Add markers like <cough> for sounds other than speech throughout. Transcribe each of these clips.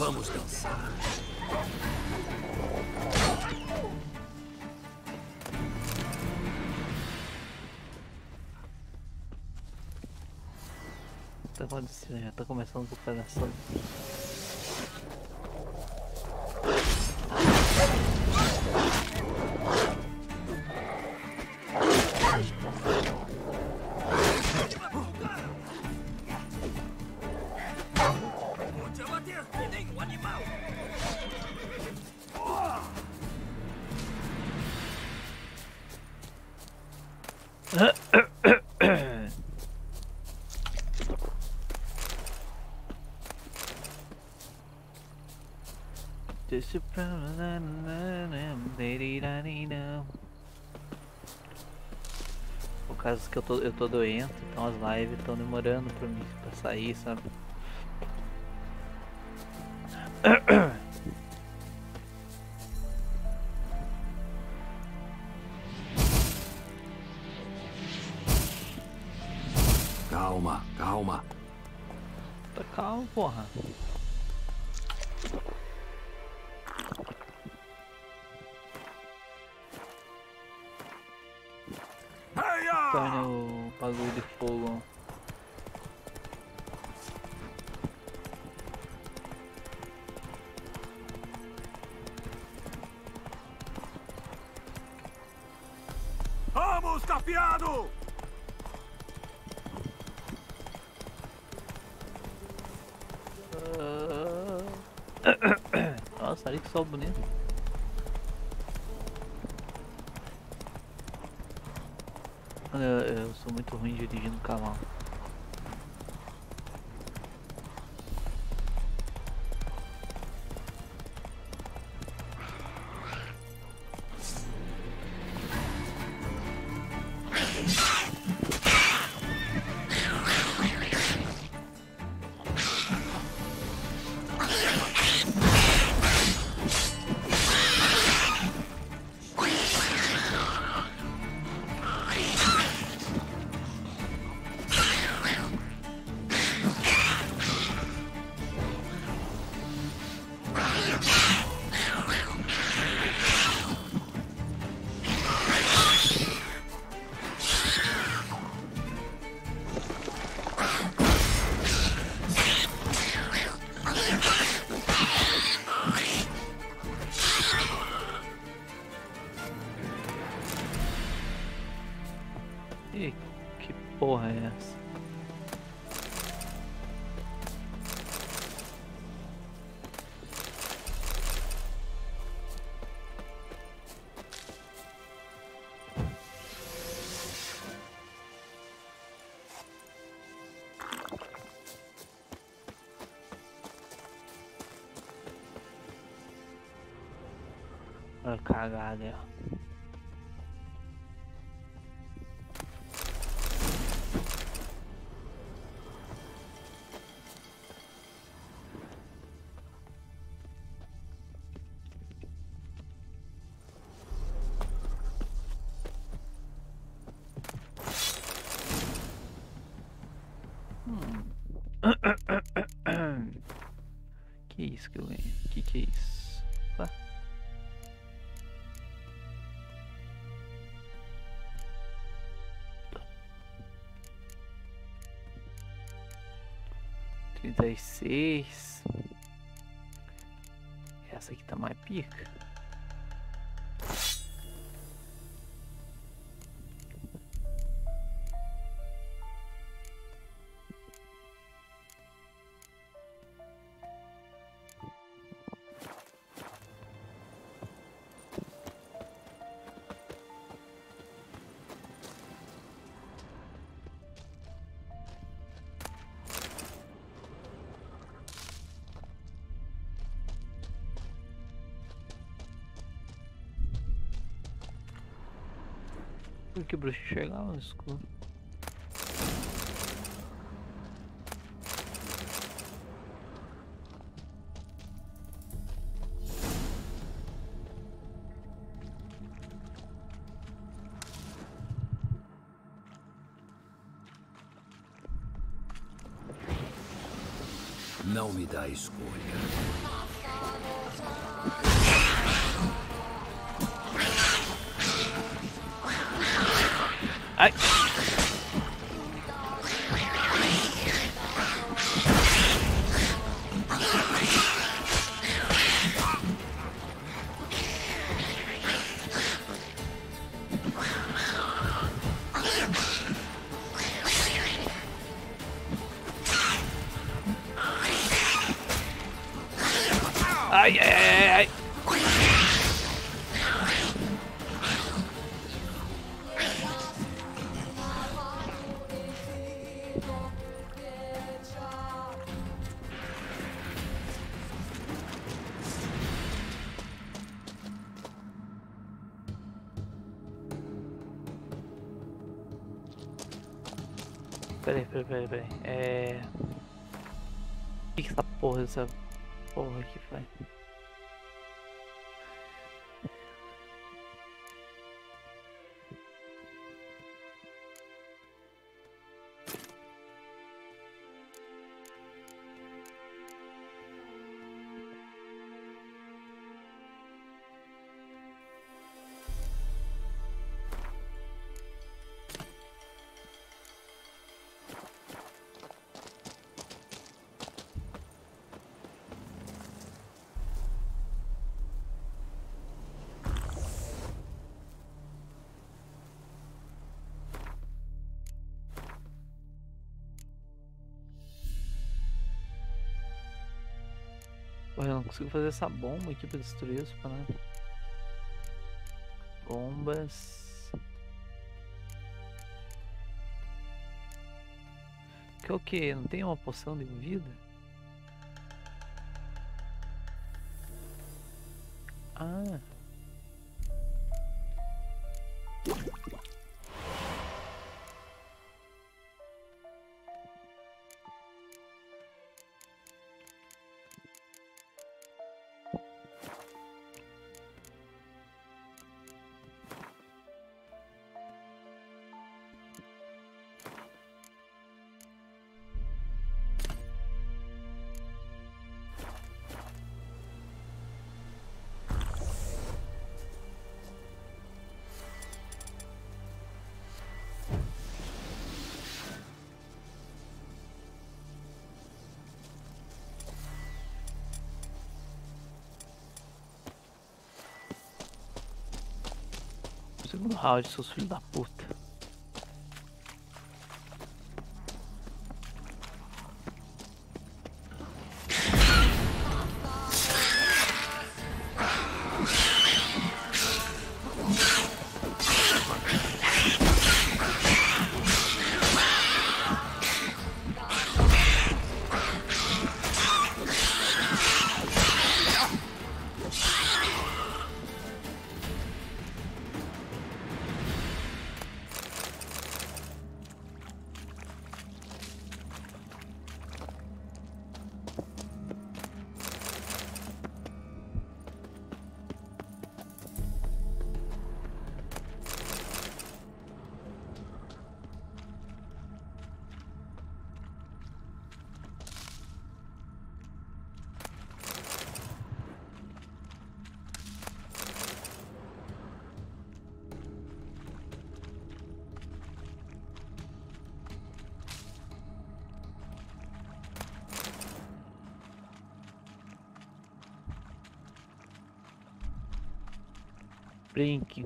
Vamos dançar. Tá acontecendo, já tá começando com o pedaço. Por causa que eu tô, eu tô doente, então as lives estão demorando pra mim pra sair, sabe? Que sol bonito. Eu, eu sou muito ruim dirigindo cavalo. Olha a cagada 36. Essa aqui tá mais pica. Porque o bruxo chegava no escuro. Não me dá escolha. Ai! Porra, eu não consigo fazer essa bomba aqui pra destruir isso, né? Bombas. Que é o que? Não tem uma poção de vida? Segundo round, seus filhos da puta.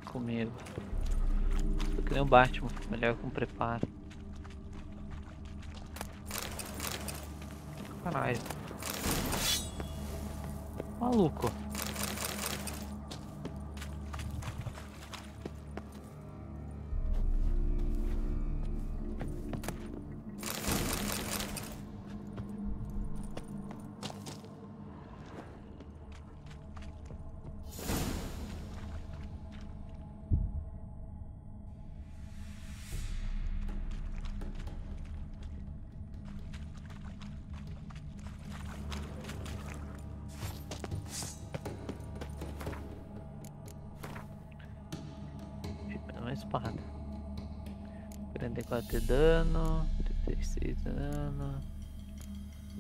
Brinquem comigo. Tô que nem o Batman, melhor com preparo. Caralho. Maluco. Espada. 44 de dano, 36 de dano.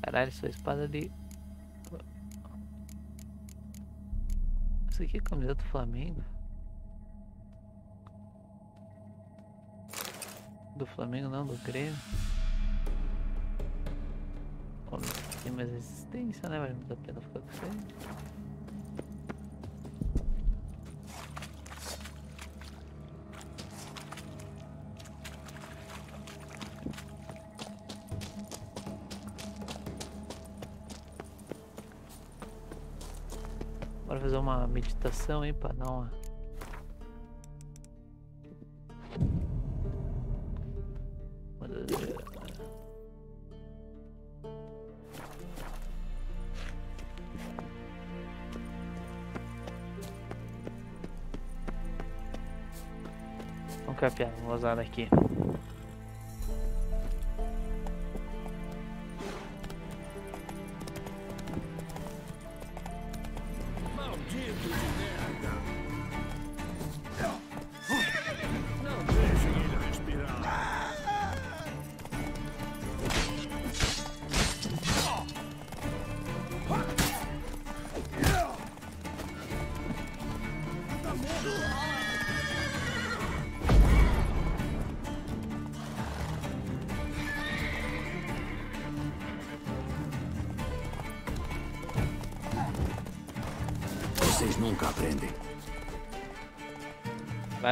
Caralho, sua espada ali. Isso aqui é camiseta do Flamengo? Do Flamengo não, do Grêmio. Tem mais resistência, né? Vale muito a pena ficar com aí. Meditação aí para uma Vamos capiar, vou usar daqui.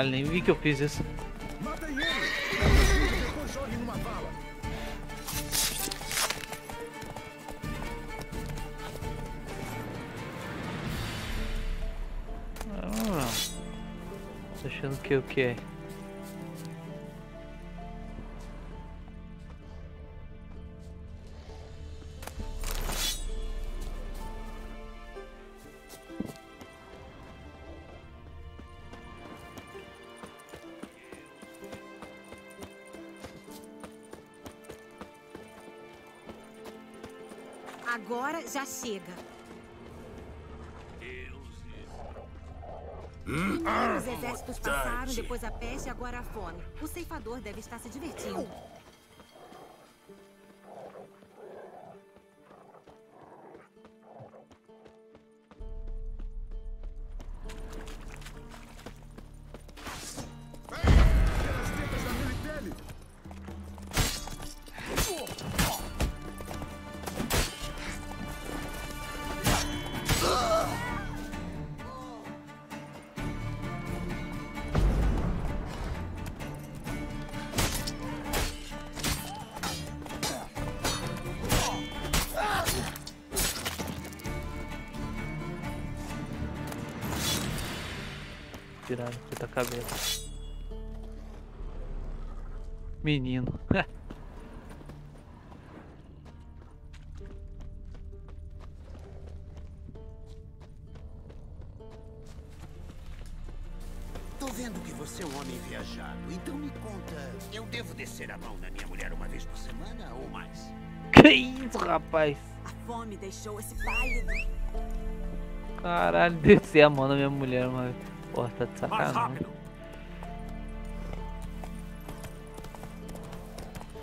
Vale, nem vi que eu fiz isso. Matem ele! Numa vala. Ah, achando que o que é? Agora já chega. Os exércitos passaram, depois a peste e agora a fome. O ceifador deve estar se divertindo. Cabeça. Menino. <laughs> Tô vendo que você é um homem viajado. Então me conta, eu devo descer a mão na minha mulher uma vez por semana ou mais? <laughs> que isso, rapaz? A fome deixou esse pálido. Caralho, descer a mão na minha mulher, mas. Porra, tá de Mais sacanagem. rápido!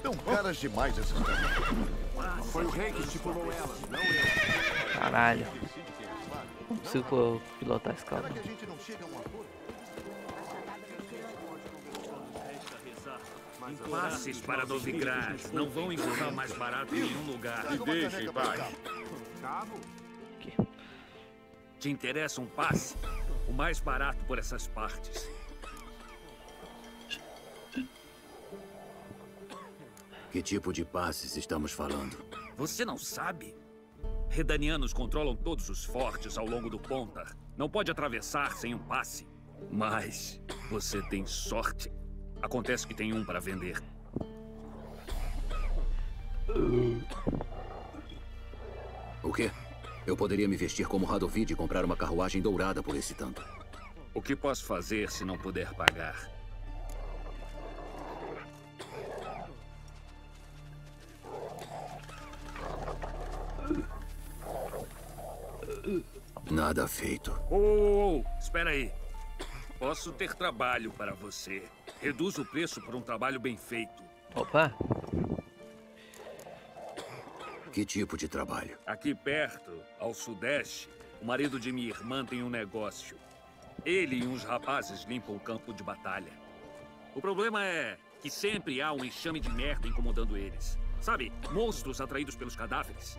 São caras demais esses caras. Foi o rei que estipulou ela, não eu. Caralho. Não consigo pilotar esse carro. que a gente não chega a um acordo? Passes para Novigrad. Não vão encontrar mais barato em nenhum lugar. Traga uma caneca pra cá. Te interessa um passe? O mais barato por essas partes. Que tipo de passes estamos falando? Você não sabe? Redanianos controlam todos os fortes ao longo do Pontar. Não pode atravessar sem um passe. Mas você tem sorte. Acontece que tem um para vender. O quê? Eu poderia me vestir como Radovid e comprar uma carruagem dourada por esse tanto. O que posso fazer se não puder pagar? Nada feito. Oh, oh, oh, espera aí. Posso ter trabalho para você. Reduz o preço por um trabalho bem feito. Opa, Que tipo de trabalho? Aqui perto, ao sudeste, o marido de minha irmã tem um negócio. Ele e uns rapazes limpam o campo de batalha. O problema é que sempre há um enxame de merda incomodando eles. Sabe, monstros atraídos pelos cadáveres.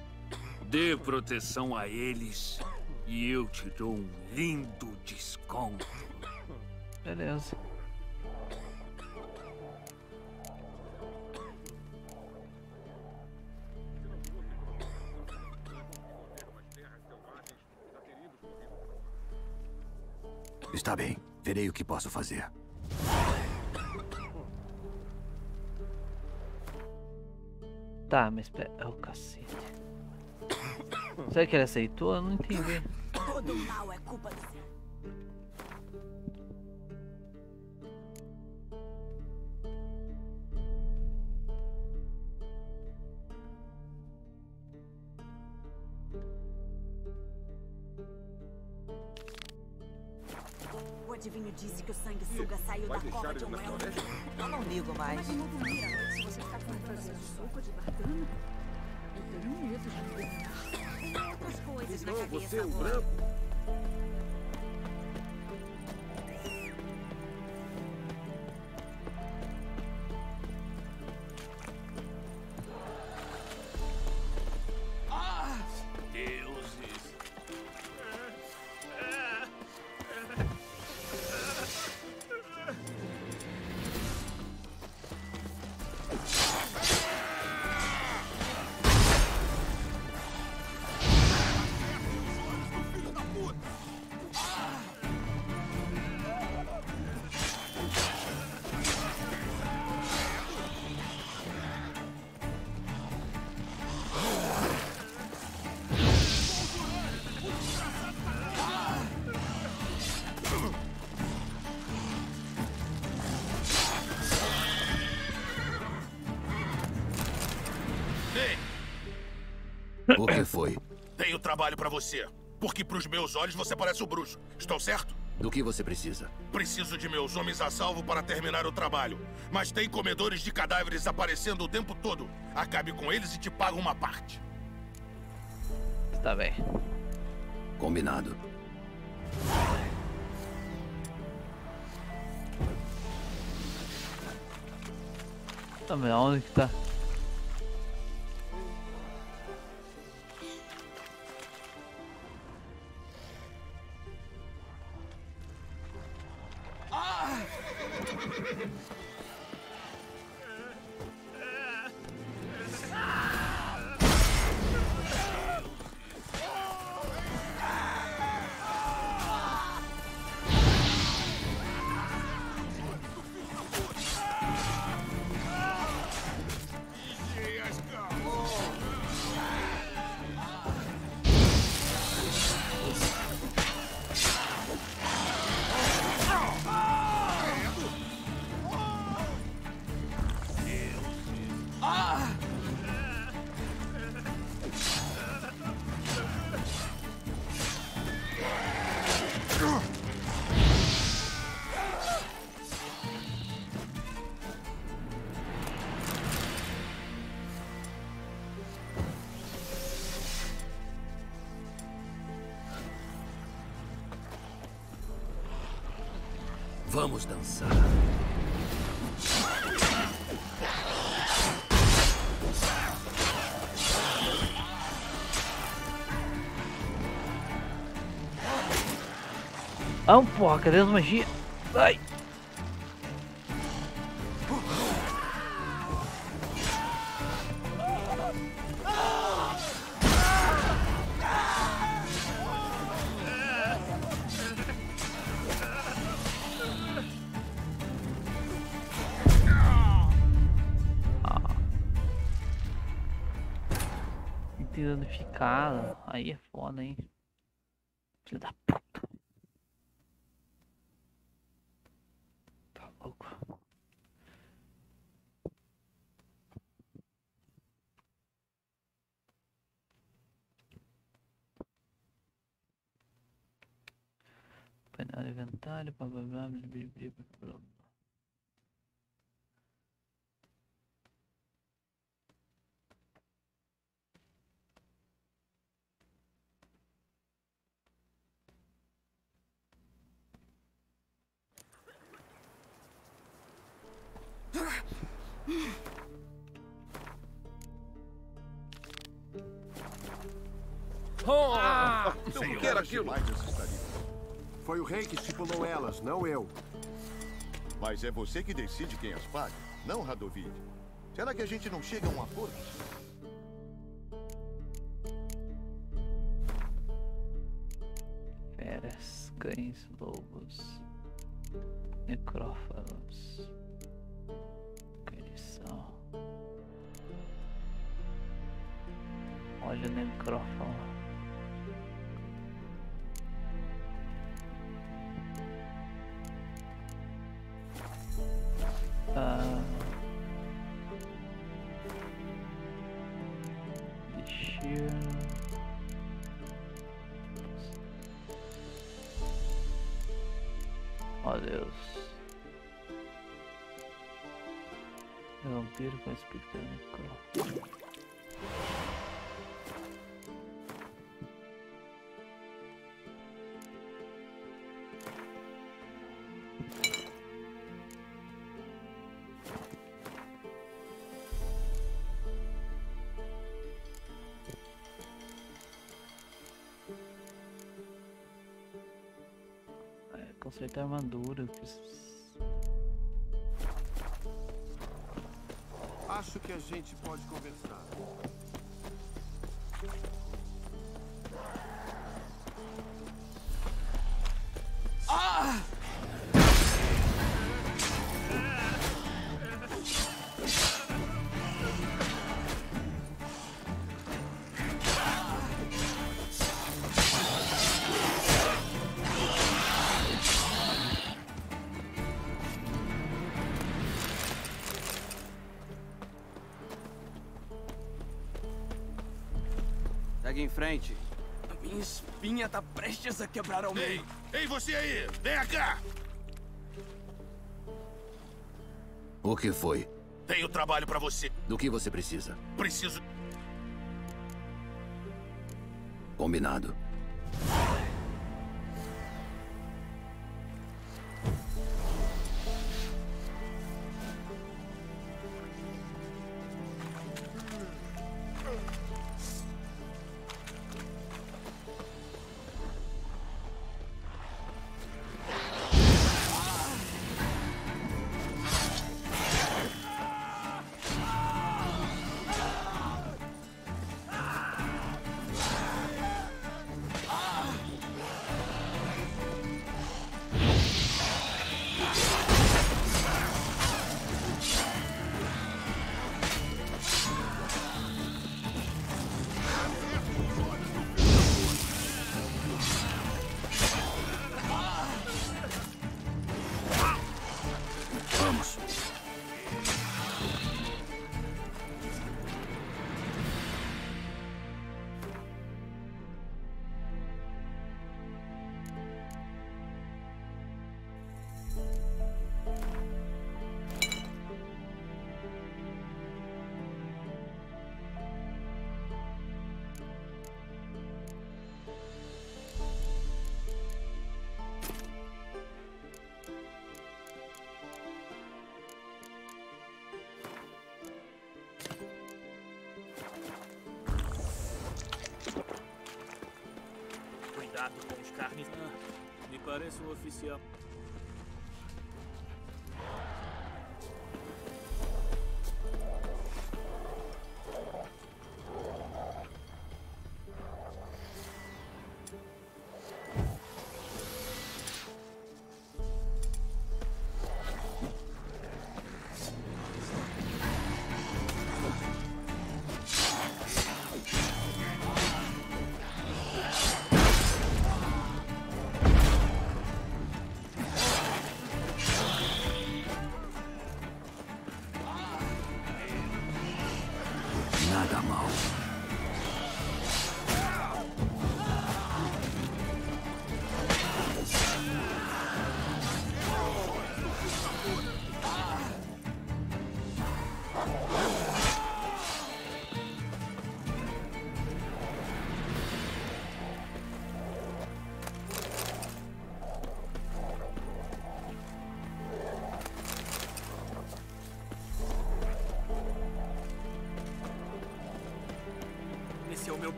Dê proteção a eles e eu te dou um lindo desconto. Beleza. Está bem. Verei o que posso fazer. Tá, mas pera. Oh, cacete. <coughs> Será que ele aceitou? Eu não entendi. Todo mal é culpa do sanguessuga saiu da cova de um elfo. Eu não ligo mais. Mas não dormir à noite se você ficar sopa de. Eu tenho medo de me. Tem outras coisas na cabeça agora. Deuses. Trabalho pra você. Porque pros meus olhos você parece o bruxo. Estou certo? Do que você precisa? Preciso de meus homens a salvo para terminar o trabalho. Mas tem comedores de cadáveres aparecendo o tempo todo. Acabe com eles e te pago uma parte. Tá bem. Combinado. Tá vendo onde que tá? Ah, porra, cadê as magias? инвентарь, бла бла бла бла бла бла não eu. Mas é você que decide quem as paga, não Radovid. Será que a gente não chega a um acordo? Feras, cães, lobos, necrófagos. Que eles são? Olha o necrófago. Consertar armadura. preciso- Acho que a gente pode conversar. Segue em frente. A minha espinha tá prestes a quebrar ao Ei, meio. ei, você aí! Vem cá! O que foi? Tenho trabalho pra você. Do que você precisa? Preciso. Combinado.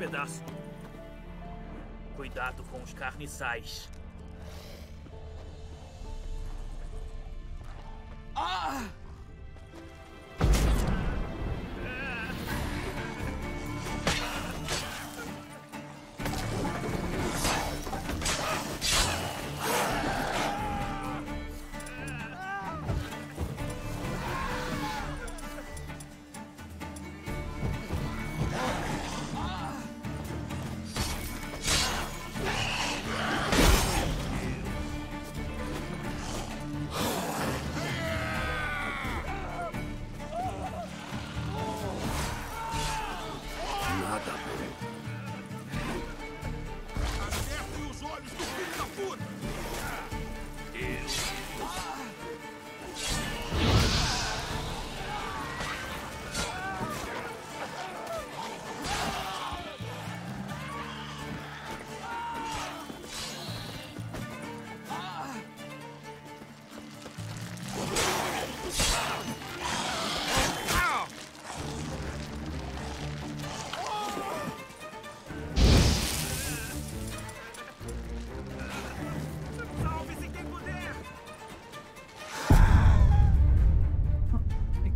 Pedaço. Cuidado com os carniçais.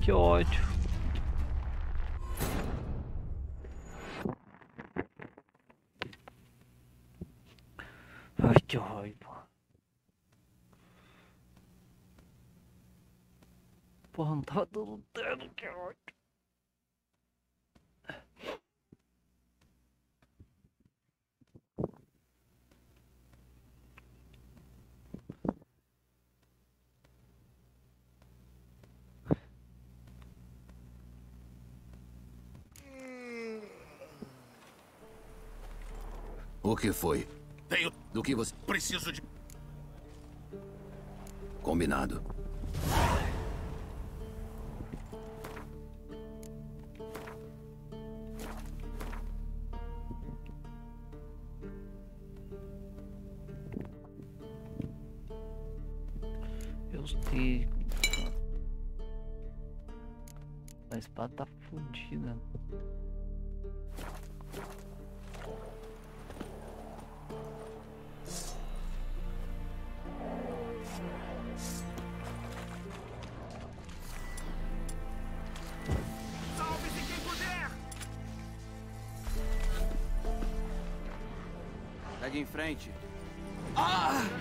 Que ódio. Ai, que raiva. Porra, não tava dando dano, que ódio. O que foi? Tenho. Do que você. Preciso de. Combinado. Em frente. Acertem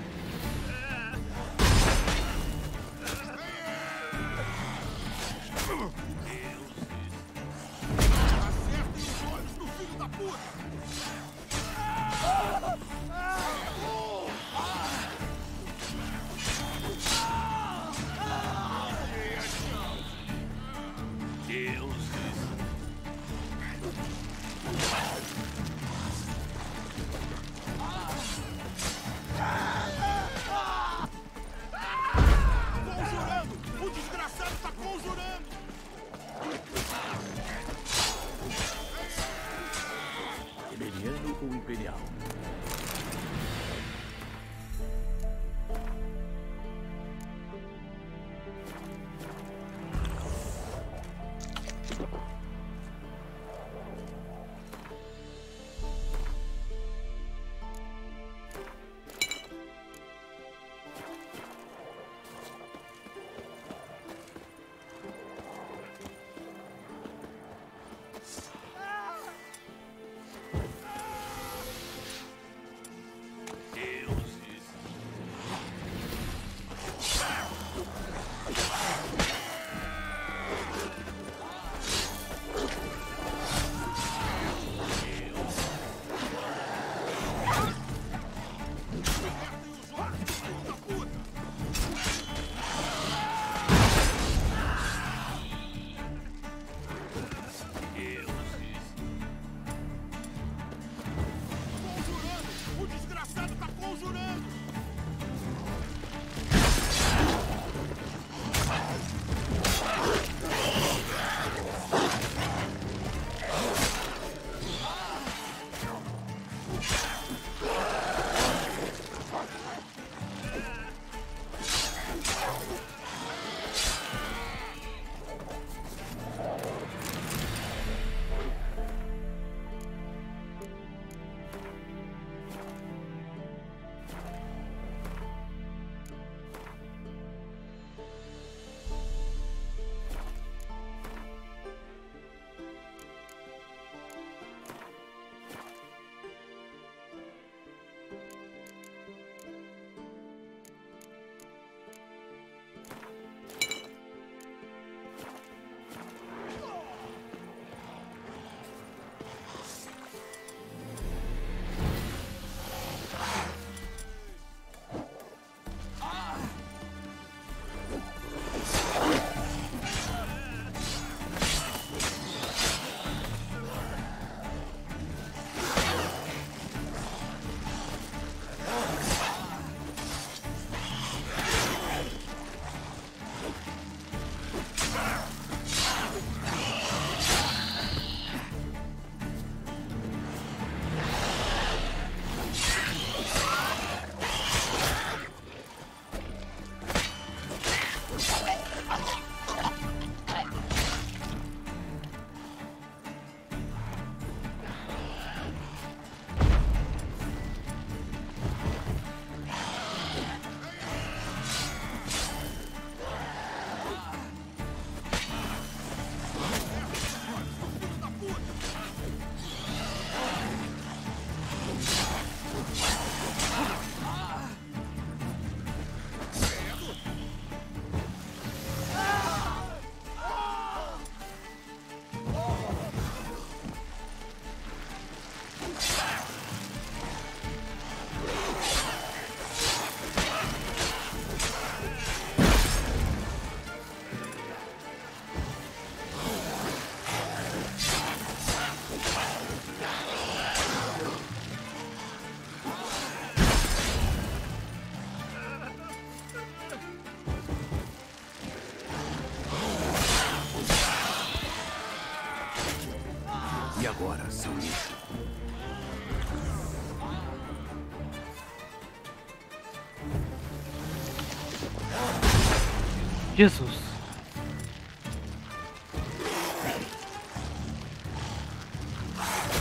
Jesus.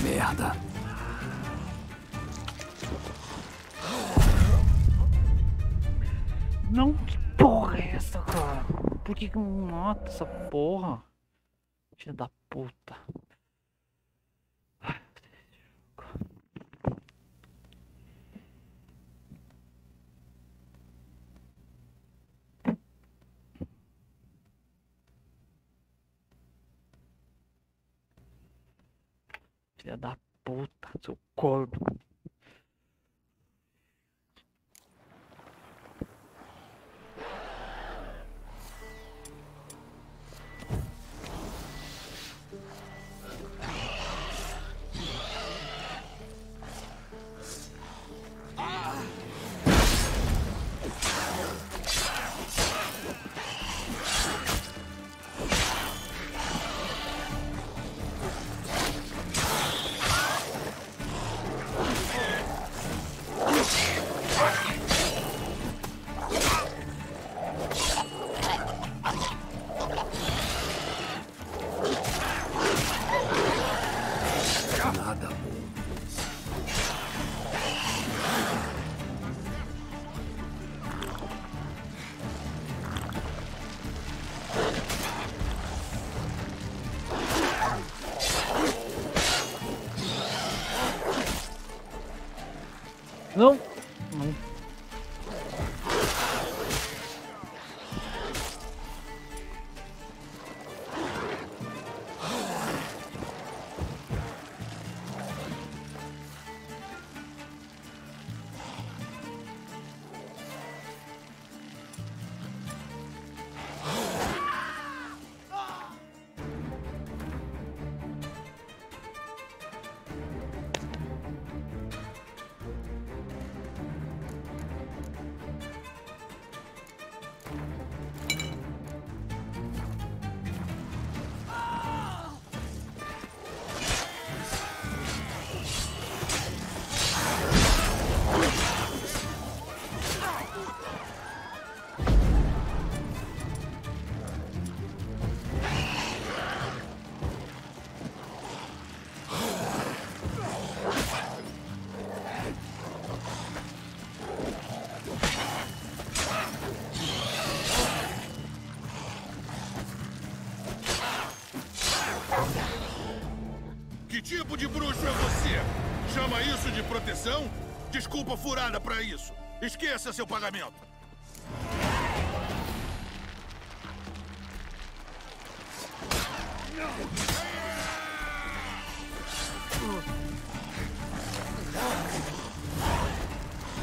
Merda. Não, que porra é essa, cara? Por que que mata essa porra? Filha da puta. Filha da puta, seu desculpa furada para isso. Esqueça seu pagamento.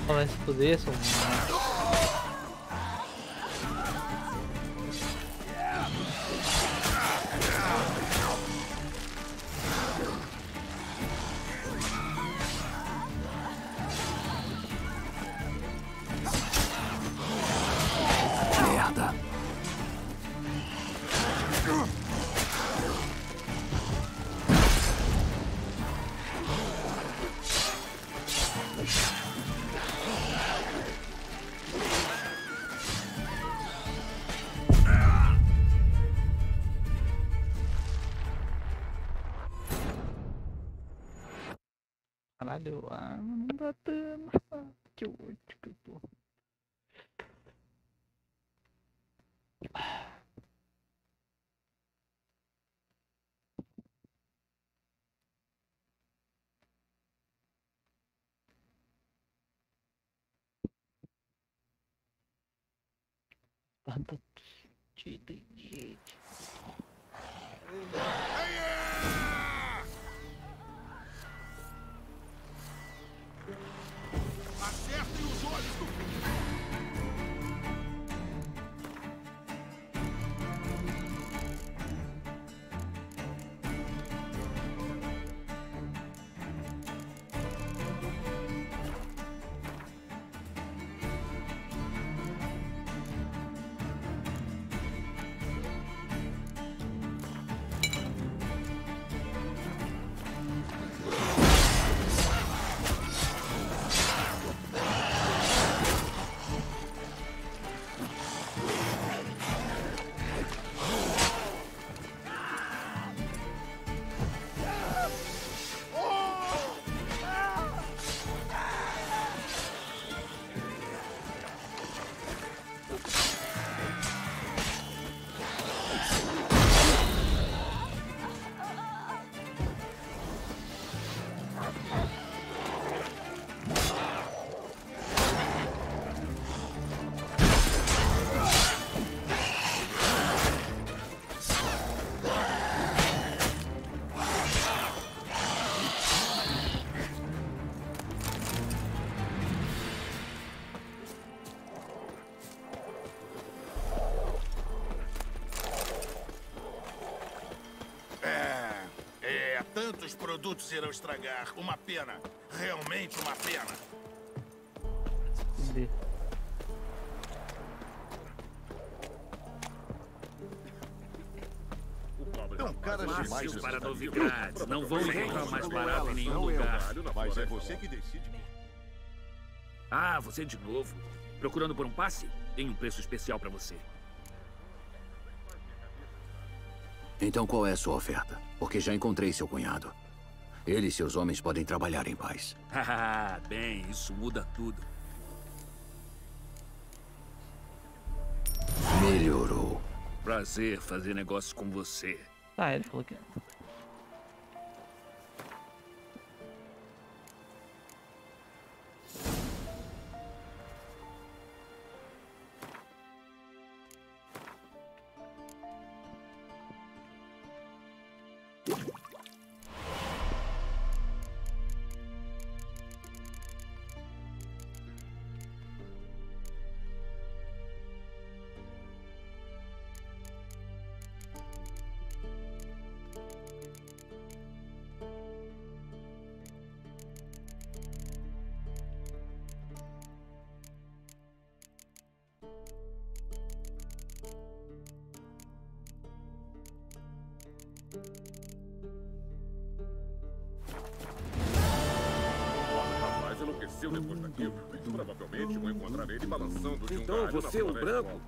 Vai se fuder, seu tantos produtos irão estragar. Uma pena. Realmente uma pena. Fuder. São caras demais. Fácil esses para novidades. Não vão encontrar mais barato em nenhum é lugar. Mas é você que decide. Ah, você de novo. Procurando por um passe? Tem um preço especial para você. Então qual é a sua oferta? Porque já encontrei seu cunhado. Ele e seus homens podem trabalhar em paz. Haha, <laughs> bem, isso muda tudo. Melhorou. Prazer fazer negócio com você. Ah, ele falou que. Depois daquilo. Provavelmente vou encontrar ele balançando de um Então você é o floresta. branco?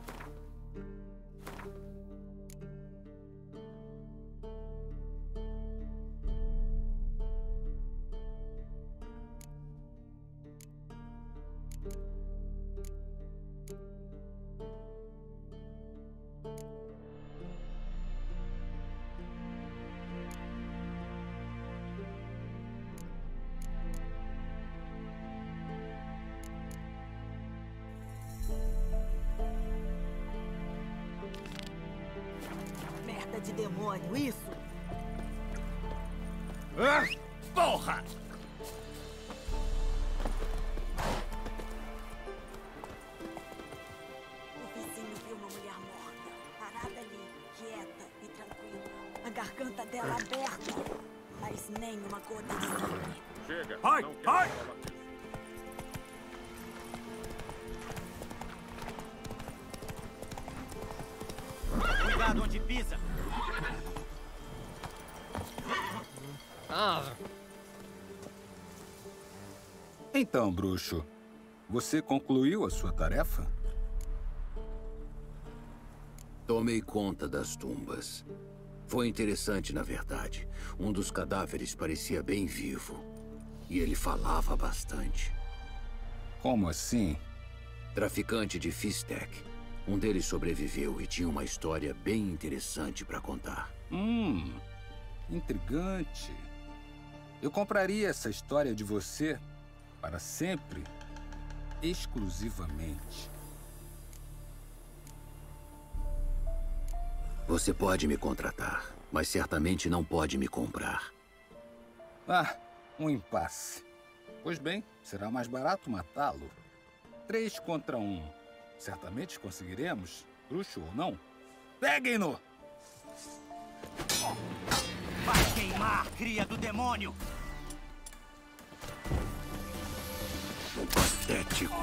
Então, bruxo, você concluiu a sua tarefa? Tomei conta das tumbas. Foi interessante, na verdade. Um dos cadáveres parecia bem vivo. E ele falava bastante. Como assim? Traficante de Fistec. Um deles sobreviveu e tinha uma história bem interessante para contar. Hum, intrigante. Eu compraria essa história de você para sempre, exclusivamente. Você pode me contratar, mas certamente não pode me comprar. Ah, um impasse. Pois bem, será mais barato matá-lo. Três contra um. Certamente conseguiremos, bruxo ou não. Peguem-no! Vai queimar, cria do demônio. Patético.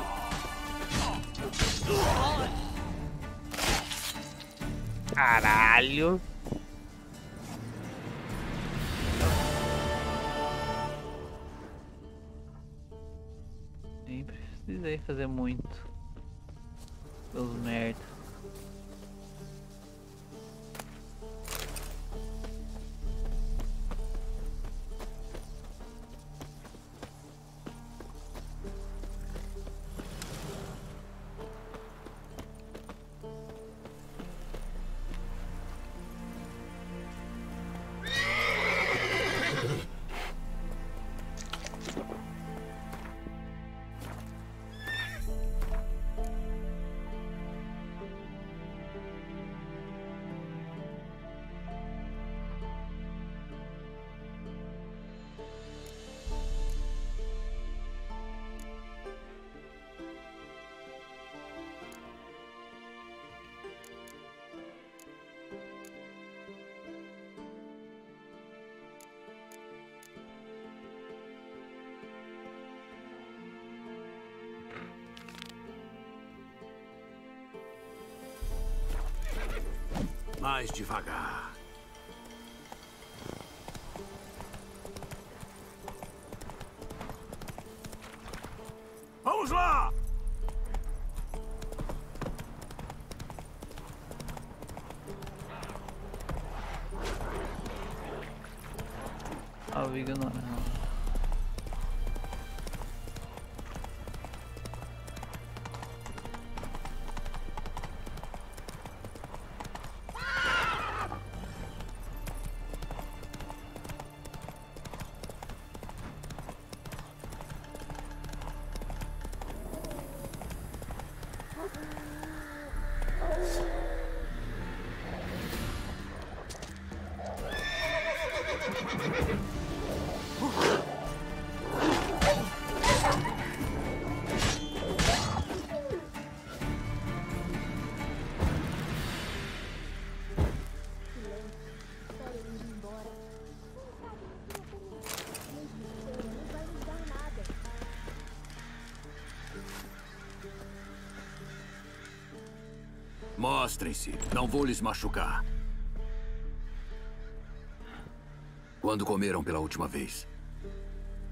Caralho. Nem precisei fazer muito. Os merda. Mais devagar. 楽しい。Mostrem-se. Não vou lhes machucar. Quando comeram pela última vez?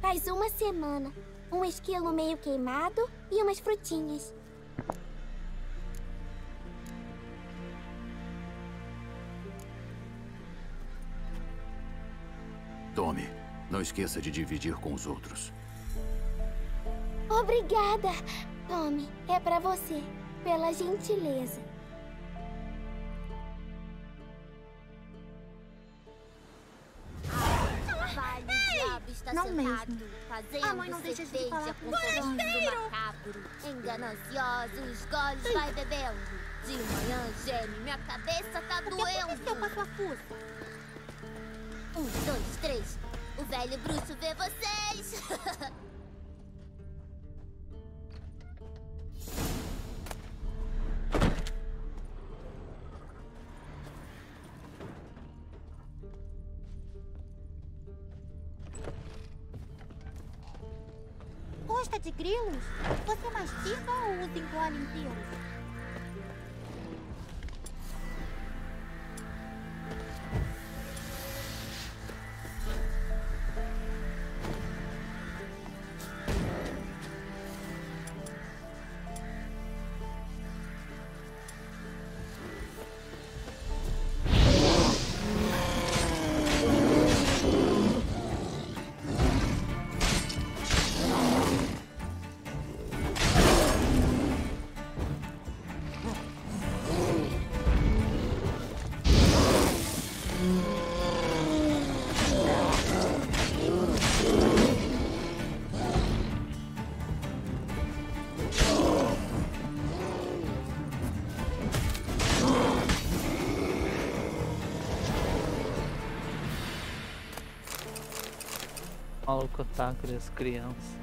Faz uma semana. Um esquilo meio queimado e umas frutinhas. Tome. Não esqueça de dividir com os outros. Obrigada. Tome, é pra você. Pela gentileza. A mãe não deixa de cerveja falar macabro. Engananciosos, goles vai bebendo. De manhã geme, minha cabeça tá doendo. Eu passo a fuça. Um, dois, três. O velho bruxo vê vocês. <laughs> Maluco ataca as crianças.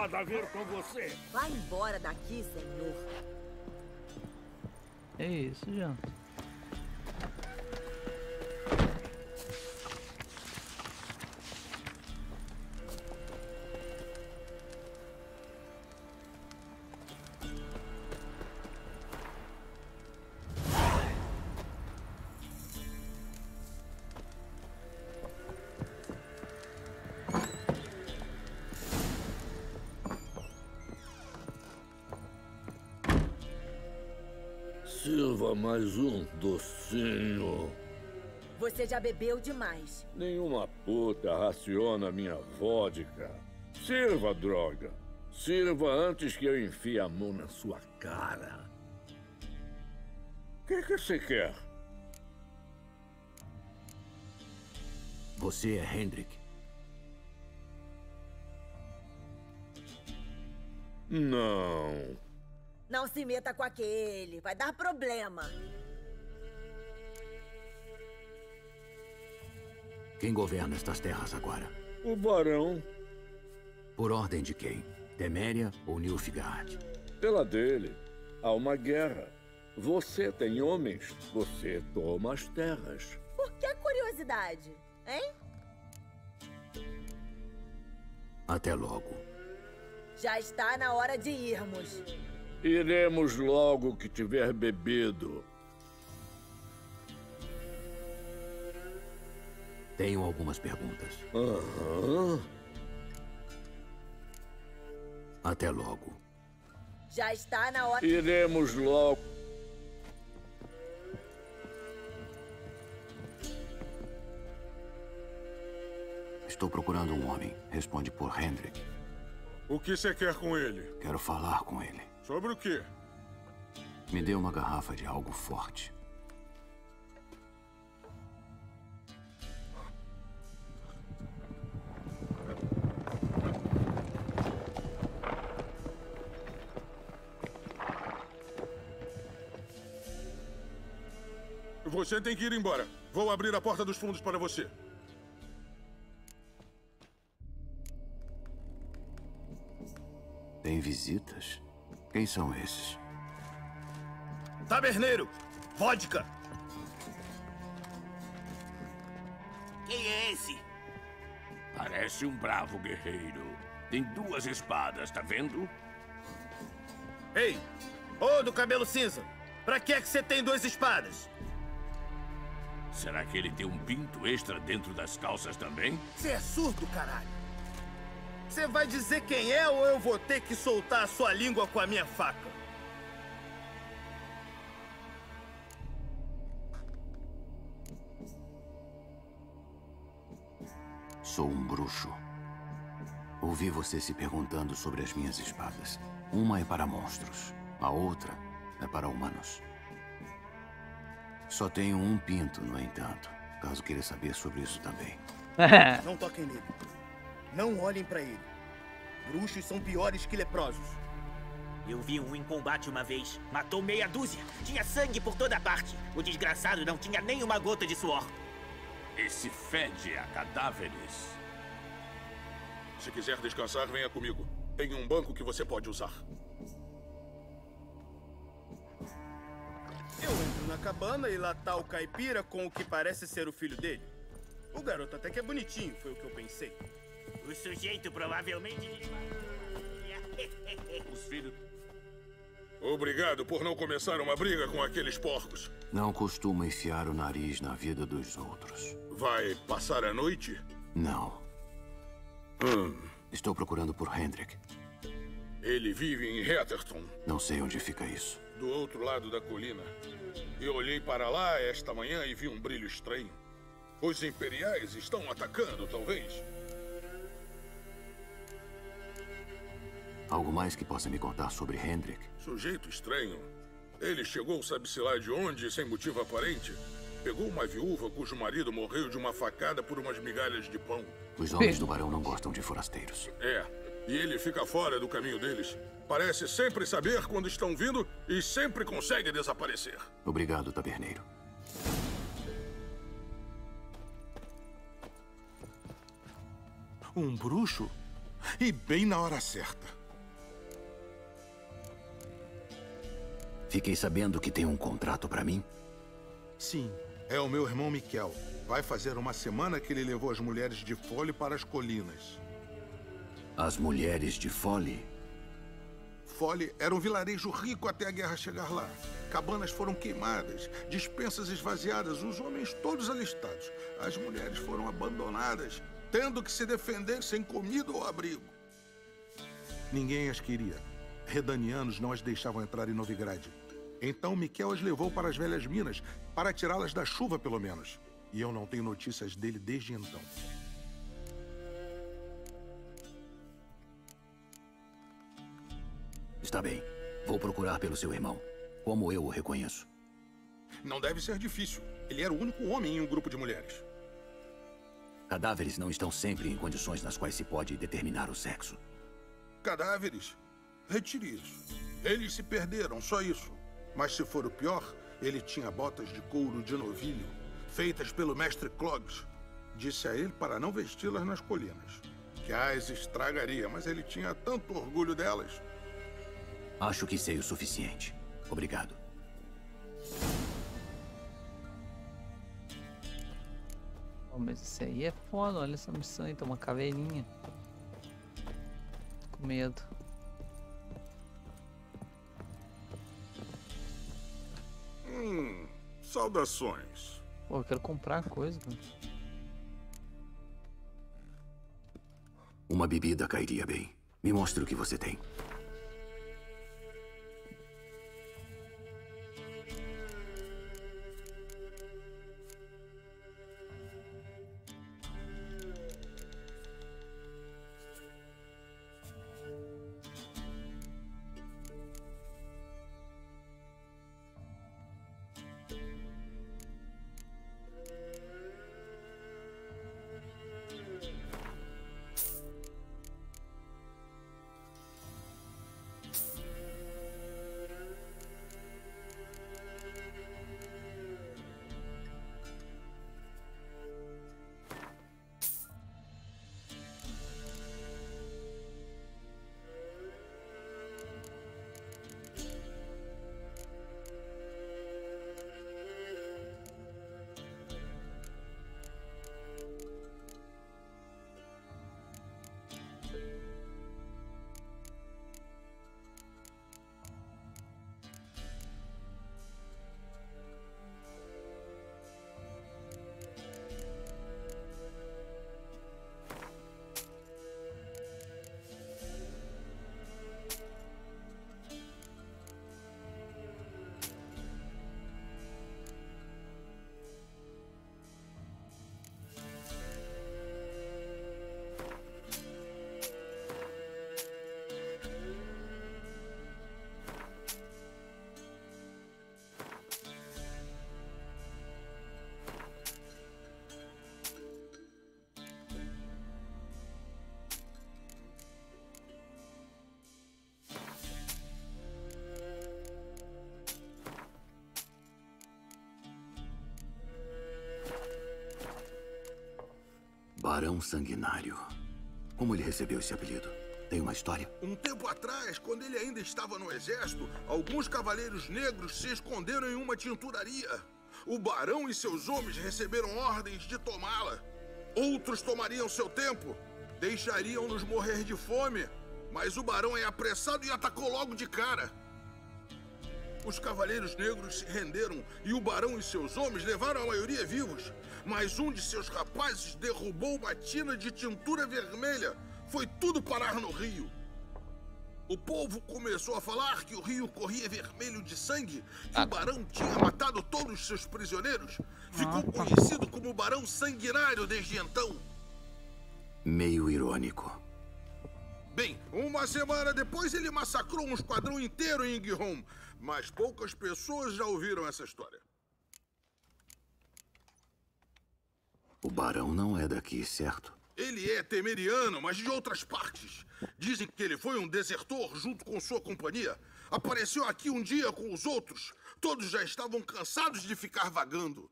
Nada a ver com você. Vai embora daqui, senhor. É isso, gente. Sirva mais um docinho. Você já bebeu demais. Nenhuma puta raciona minha vodka. Sirva, droga. Sirva antes que eu enfie a mão na sua cara. O que, que você quer? Você é Hendrik? Não. Não se meta com aquele. Vai dar problema. Quem governa estas terras agora? O barão. Por ordem de quem? Teméria ou Nilfgaard? Pela dele. Há uma guerra. Você tem homens, você toma as terras. Por que curiosidade? Hein? Até logo. Já está na hora de irmos. Iremos logo que tiver bebido. Tenho algumas perguntas. Aham. Até logo. Já está na hora. Iremos logo. Estou procurando um homem. Responde por Hendrik. O que você quer com ele? Quero falar com ele. Sobre o quê? Me dê uma garrafa de algo forte. Você tem que ir embora. Vou abrir a porta dos fundos para você. Tem visitas? Quem são esses? Taberneiro! Vodka! Quem é esse? Parece um bravo guerreiro. Tem duas espadas, tá vendo? Ei! Ô, do cabelo cinza! Pra que é que você tem duas espadas? Será que ele tem um pinto extra dentro das calças também? Você é surdo, caralho. Você vai dizer quem é ou eu vou ter que soltar a sua língua com a minha faca? Sou um bruxo. Ouvi você se perguntando sobre as minhas espadas. Uma é para monstros, a outra é para humanos. Só tenho um pinto, no entanto, caso queira saber sobre isso também. <laughs> Não toquem nele. Não olhem pra ele. Bruxos são piores que leprosos. Eu vi um em combate uma vez. Matou meia dúzia. Tinha sangue por toda parte. O desgraçado não tinha nem uma gota de suor. Esse fede a cadáveres. Se quiser descansar, venha comigo. Tem um banco que você pode usar. Eu entro na cabana e lá tá o caipira com o que parece ser o filho dele. O garoto até que é bonitinho, foi o que eu pensei. O sujeito provavelmente. Os filhos. Obrigado por não começar uma briga com aqueles porcos. Não costumo enfiar o nariz na vida dos outros. Vai passar a noite? Não. Hum. Estou procurando por Hendrik. Ele vive em Hetterton, Não sei onde fica isso. do outro lado da colina. Eu olhei para lá esta manhã e vi um brilho estranho. Os imperiais estão atacando, talvez. Algo mais que possa me contar sobre Hendrik? Sujeito estranho. Ele chegou, sabe-se lá de onde, sem motivo aparente. Pegou uma viúva cujo marido morreu de uma facada por umas migalhas de pão. Os homens do barão não gostam de forasteiros. É, e ele fica fora do caminho deles. Parece sempre saber quando estão vindo e sempre consegue desaparecer. Obrigado, taberneiro. Um bruxo? E bem na hora certa. Fiquei sabendo que tem um contrato para mim. Sim, é o meu irmão Miquel. Vai fazer uma semana que ele levou as mulheres de Fole para as colinas. As mulheres de Fole? Fole era um vilarejo rico até a guerra chegar lá. Cabanas foram queimadas, dispensas esvaziadas, os homens todos alistados. As mulheres foram abandonadas, tendo que se defender sem comida ou abrigo. Ninguém as queria. Redanianos não as deixavam entrar em Novigrad. Então Miquel as levou para as velhas minas, para tirá-las da chuva, pelo menos. E eu não tenho notícias dele desde então. Está bem. Vou procurar pelo seu irmão. Como eu o reconheço? Não deve ser difícil. Ele era o único homem em um grupo de mulheres. Cadáveres não estão sempre em condições nas quais se pode determinar o sexo. Cadáveres? Retire isso. Eles se perderam, só isso. Mas se for o pior, ele tinha botas de couro de novilho, feitas pelo mestre Clogs. Disse a ele para não vesti-las nas colinas. Que as estragaria, mas ele tinha tanto orgulho delas. Acho que sei o suficiente. Obrigado. Pô, mas isso aí é foda, olha essa missão aí, tem uma caveirinha. Com medo. Saudações. Pô, eu quero comprar coisa, cara. Uma bebida cairia bem. Me mostre o que você tem. Sanguinário. Como ele recebeu esse apelido? Tem uma história? Um tempo atrás, quando ele ainda estava no exército, alguns cavaleiros negros se esconderam em uma tinturaria. O barão e seus homens receberam ordens de tomá-la. Outros tomariam seu tempo, deixariam-nos morrer de fome. Mas o barão é apressado e atacou logo de cara. Os cavaleiros negros se renderam e o barão e seus homens levaram a maioria vivos. Mas um de seus rapazes derrubou uma tina de tintura vermelha. Foi tudo parar no rio. O povo começou a falar que o rio corria vermelho de sangue, que o barão tinha matado todos os seus prisioneiros. Ficou conhecido como Barão Sanguinário desde então. Meio irônico. Bem, uma semana depois ele massacrou um esquadrão inteiro em Gihon. Mas poucas pessoas já ouviram essa história. O barão não é daqui, certo? Ele é temeriano, mas de outras partes. Dizem que ele foi um desertor junto com sua companhia. Apareceu aqui um dia com os outros. Todos já estavam cansados de ficar vagando.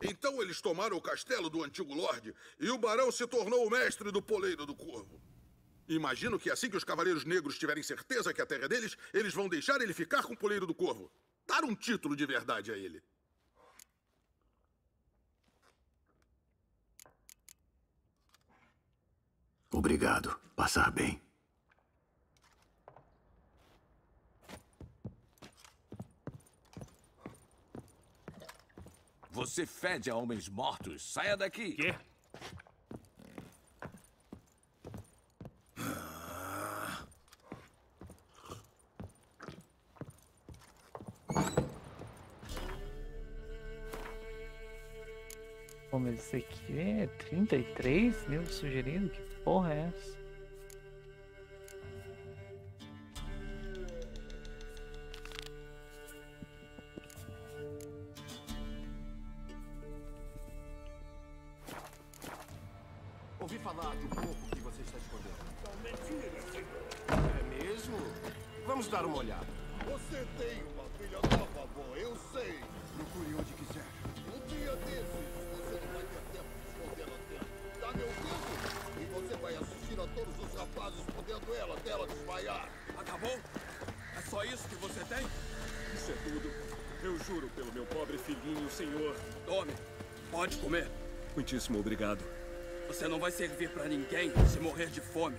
Então eles tomaram o castelo do antigo Lorde e o barão se tornou o mestre do poleiro do corvo. Imagino que assim que os cavaleiros negros tiverem certeza que a terra é deles, eles vão deixar ele ficar com o poleiro do corvo. Dar um título de verdade a ele. Obrigado. Passar bem. Você fede a homens mortos. Saia daqui. Quê? Pô, mas esse aqui é 33 mil sugerido? Que porra é essa? Ouvi falar um corpo que você está escondendo. São mentiras, senhor. É mesmo? Vamos dar uma olhada. Você tem uma filha nova, avô, eu sei. Procure onde quiser. Um dia desses, todos os rapazes podendo ela até ela desmaiar. Acabou? É só isso que você tem? Isso é tudo. Eu juro pelo meu pobre filhinho, senhor. Tome. Pode comer. Muitíssimo obrigado. Você não vai servir pra ninguém se morrer de fome.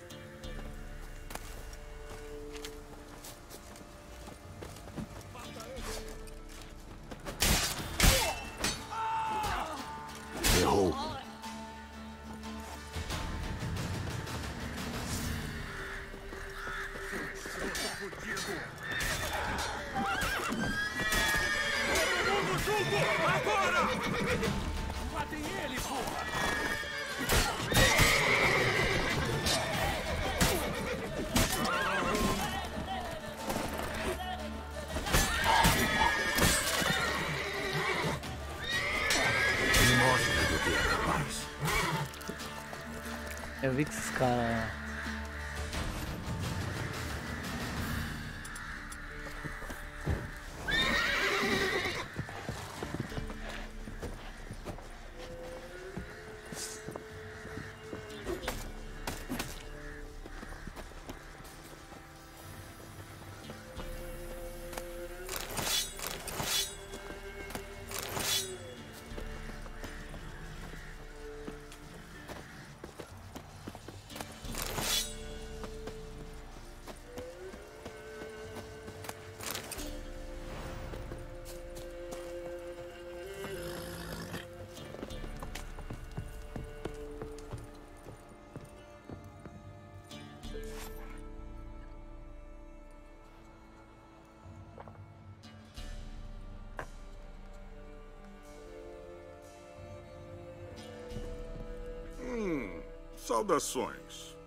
Saudações.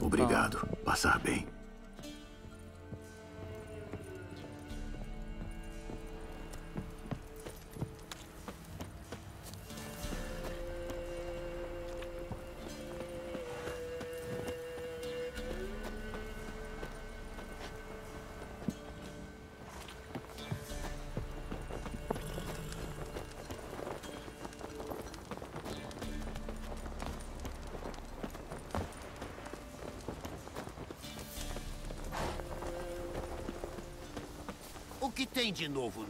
Obrigado. Passar bem. Tem de novo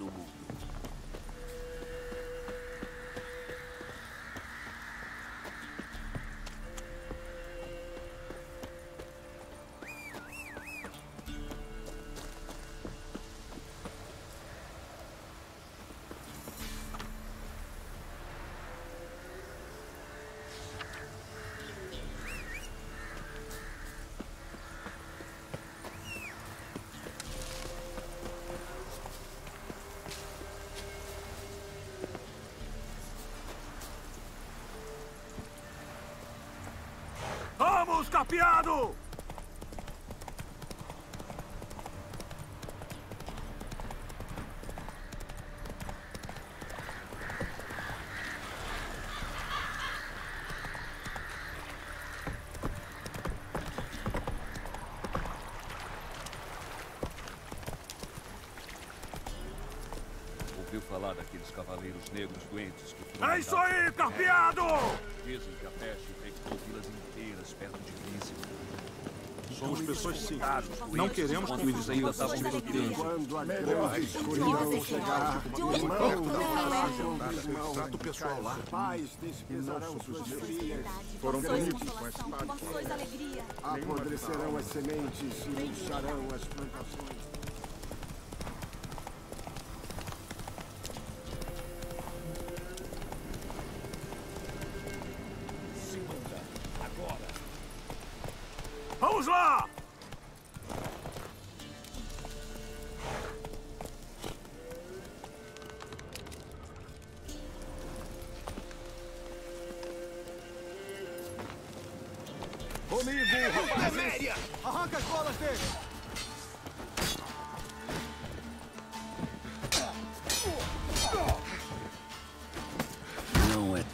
cavaleiros negros doentes que foram É isso aí, carpeado! Dizem que a peste infectou vilas inteiras perto de Lisbon. Somos pessoas simples. Não queremos que eles ainda estavam protegendo. Quando a grande escuridão chegar, irmão, Trata o pessoal lá. pais despedarão suas filhas. Foram bonitos com a espada. Consolação, alegria. Apodrecerão as sementes e murcharão as plantações.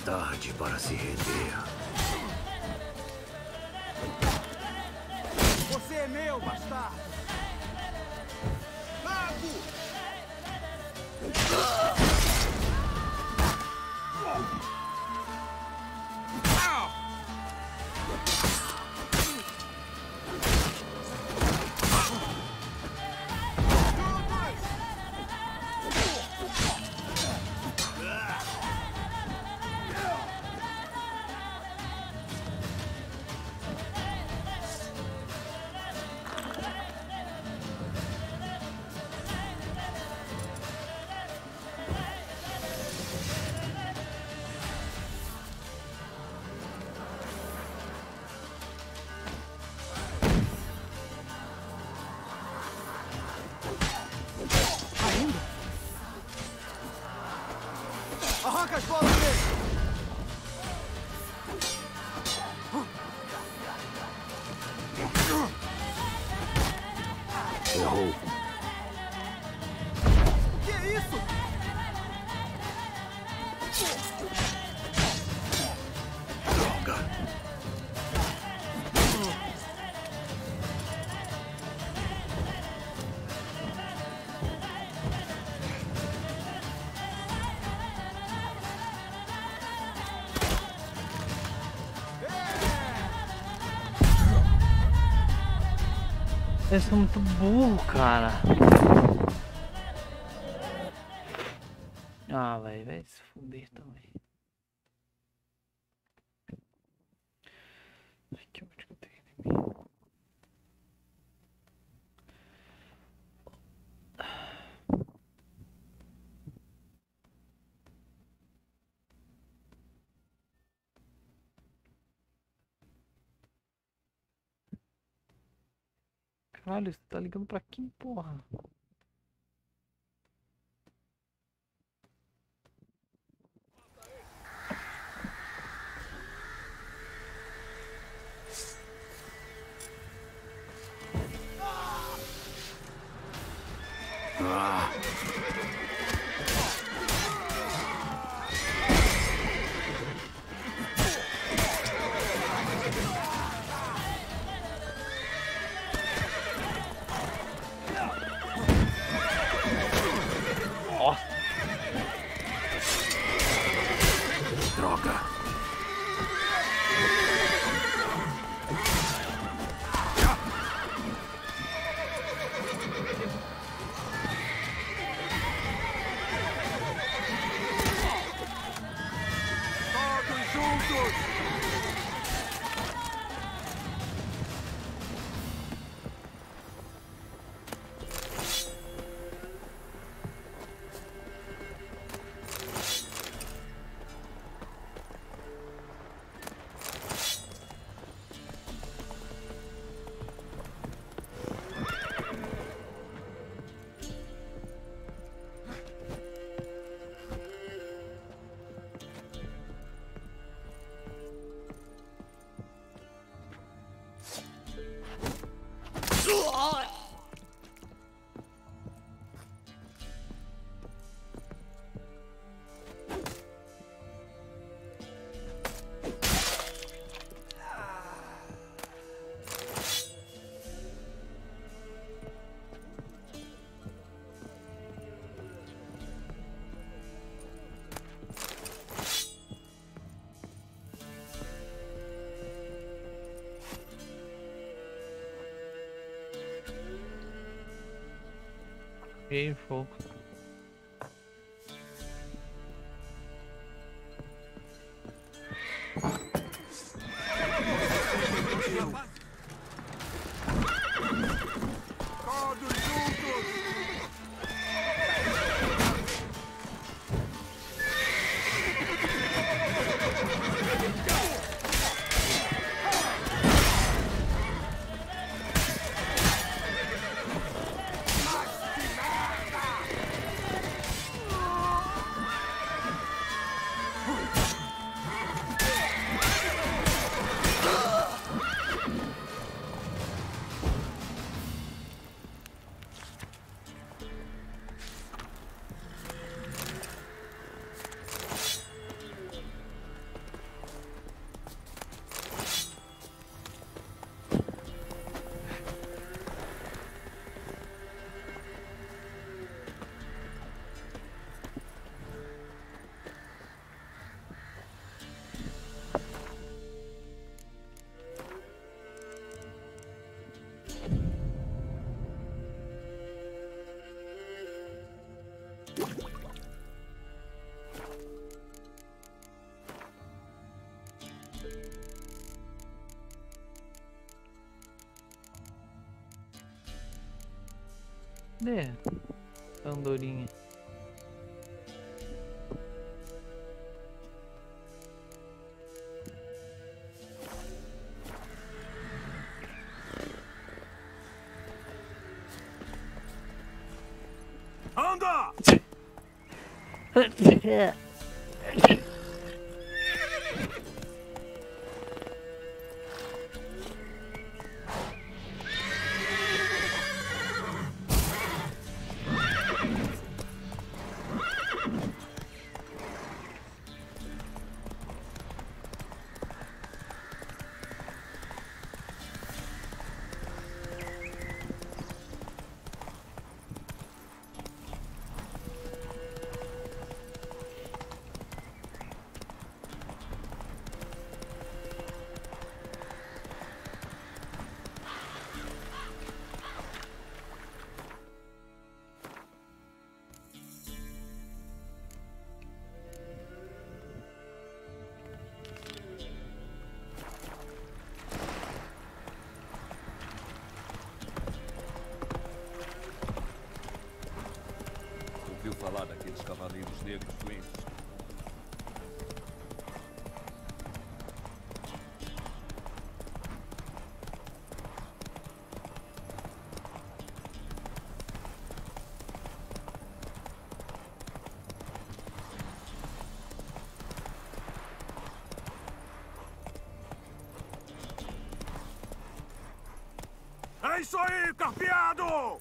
Tarde para se render. Você é meu, bastardo! Mago! Ainda? Eles são muito burro, cara. Ah, vai, vai se fuder também. Aqui, onde que eu tenho inimigo? Caralho, você tá ligando pra quem, porra? E Cadê? Andorinha. É isso aí, carpeado!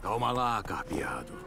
Calma lá, carpeado.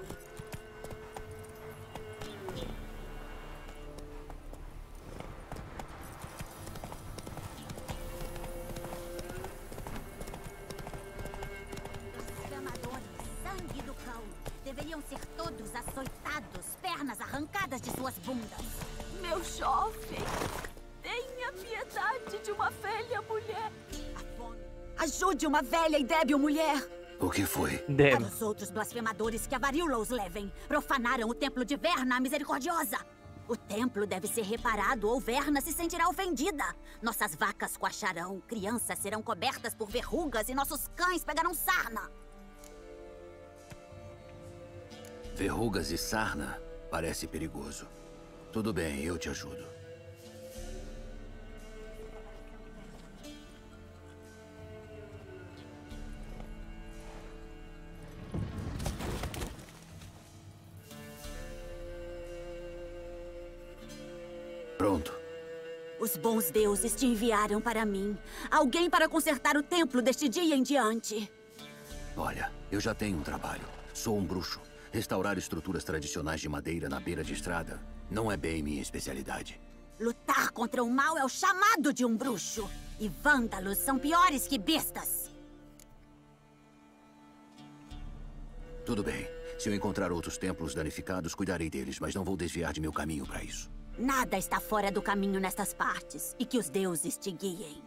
Uma velha e débil mulher. O que foi? Para os outros blasfemadores que a varíola os levem. Profanaram o templo de Verna, a misericordiosa. O templo deve ser reparado ou Verna se sentirá ofendida. Nossas vacas coacharão, crianças serão cobertas por verrugas e nossos cães pegarão sarna. Verrugas e sarna parece perigoso. Tudo bem, eu te ajudo. Deuses te enviaram para mim. Alguém para consertar o templo deste dia em diante. Olha, eu já tenho um trabalho. Sou um bruxo. Restaurar estruturas tradicionais de madeira na beira de estrada não é bem minha especialidade. Lutar contra o mal é o chamado de um bruxo. E vândalos são piores que bestas. Tudo bem. Se eu encontrar outros templos danificados, cuidarei deles, mas não vou desviar de meu caminho para isso. Nada está fora do caminho nestas partes. E que os deuses te guiem.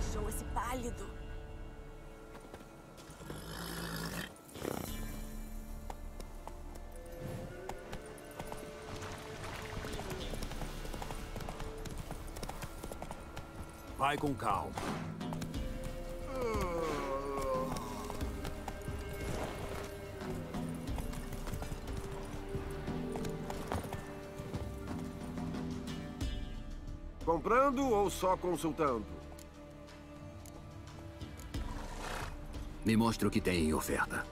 Deixou esse pálido. Vai com calma. Comprando ou só consultando? Me mostre o que tem em oferta.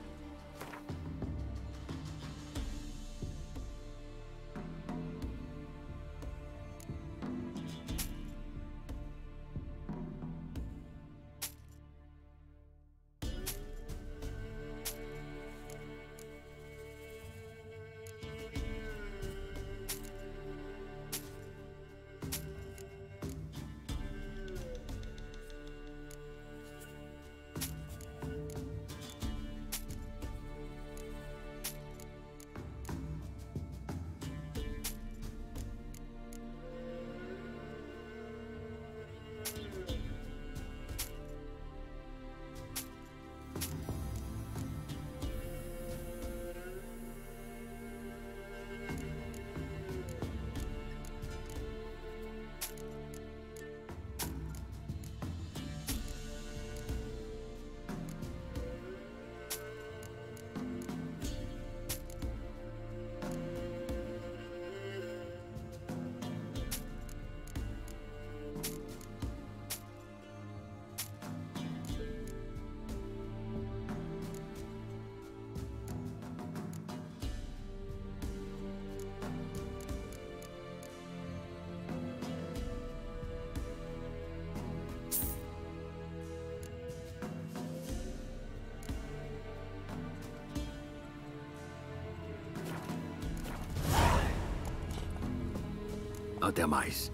Até mais.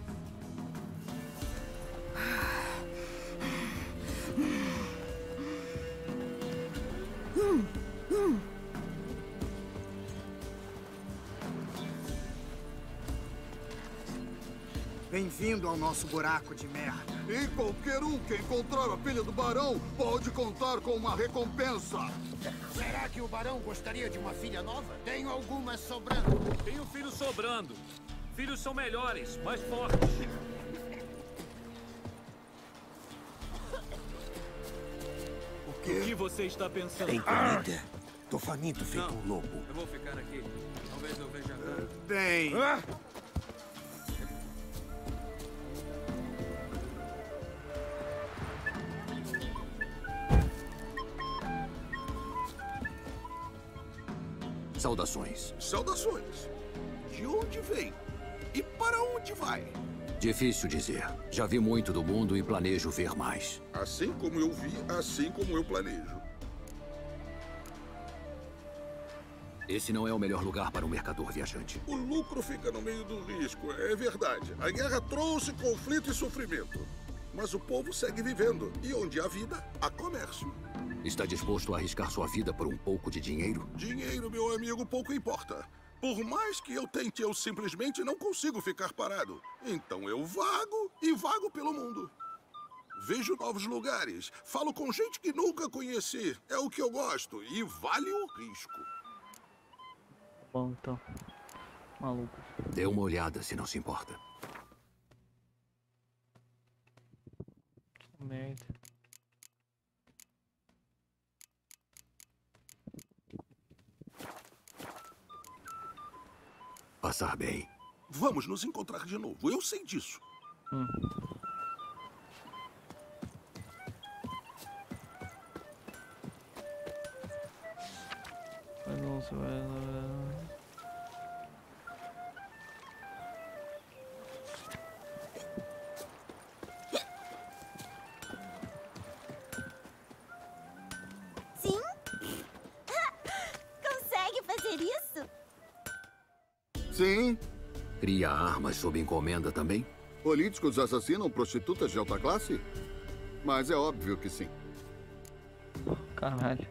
Bem-vindo ao nosso buraco de merda. E qualquer um que encontrar a filha do barão pode contar com uma recompensa. Será que o barão gostaria de uma filha nova? Tenho algumas sobrando. Tenho filhos sobrando. Filhos são melhores, mais fortes. O O que você está pensando? Tem comida. Tô faminto feito Não, um lobo. Eu vou ficar aqui. Talvez eu veja nada. Bem... Saudações. Vai? Difícil dizer. Já vi muito do mundo e planejo ver mais. Assim como eu vi, assim como eu planejo. Esse não é o melhor lugar para um mercador viajante. O lucro fica no meio do risco, é verdade. A guerra trouxe conflito e sofrimento. Mas o povo segue vivendo. E onde há vida, há comércio. Está disposto a arriscar sua vida por um pouco de dinheiro? Dinheiro, meu amigo, pouco importa. Por mais que eu tente, eu simplesmente não consigo ficar parado. Então eu vago e vago pelo mundo. Vejo novos lugares, falo com gente que nunca conheci. É o que eu gosto e vale o risco. Bom, então. Maluco. Dê uma olhada, se não se importa. Merda. Passar bem. Vamos nos encontrar de novo, eu sei disso. Hum. Mas não, você vai. Cria armas sob encomenda também? Políticos assassinam prostitutas de alta classe? Mas é óbvio que sim. Caralho.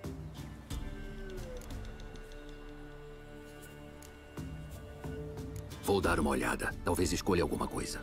Vou dar uma olhada. Talvez escolha alguma coisa.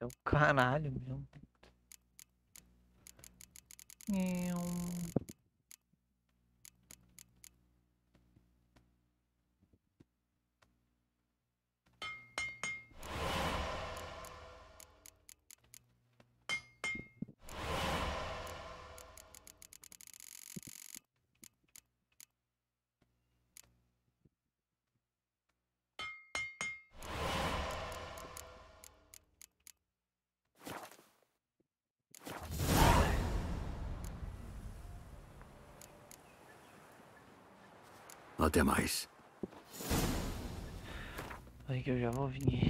É o caralho mesmo. Nham. Até mais. Aí que eu já vou vir.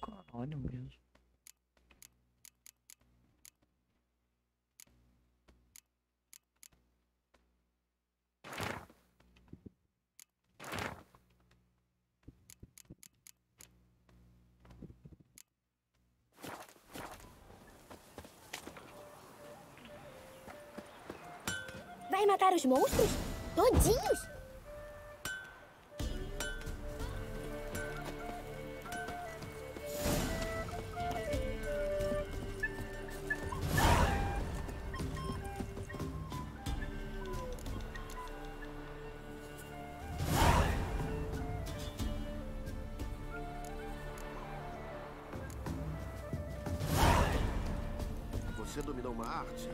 Caralho mesmo. vai matar os monstros? Todinhos? Você dominou uma arte?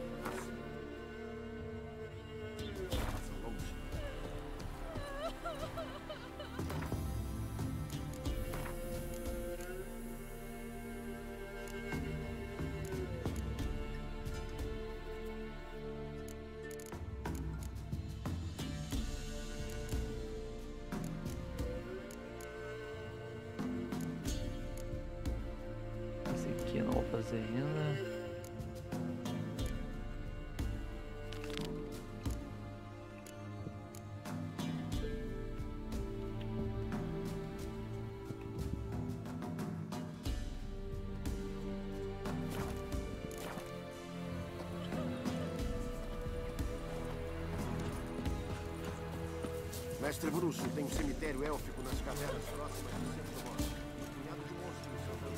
Mestre Bruxo, tem um cemitério élfico nas cavernas próximas do centro do bosque. Um punhado de monstros andando.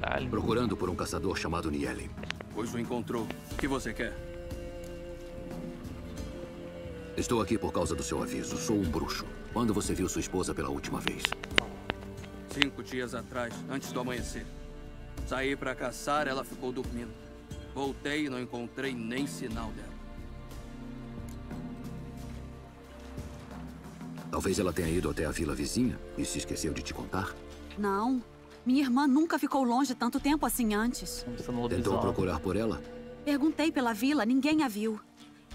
Caralho. Procurando por um caçador chamado Nielen. Pois o encontrou. O que você quer? Estou aqui por causa do seu aviso. Sou um bruxo. Quando você viu sua esposa pela última vez? Cinco dias atrás, antes do amanhecer. Saí pra caçar, ela ficou dormindo. Voltei e não encontrei nem sinal dela. Talvez ela tenha ido até a vila vizinha e se esqueceu de te contar. Não. Minha irmã nunca ficou longe tanto tempo assim antes. Tentou procurar por ela? Perguntei pela vila, ninguém a viu.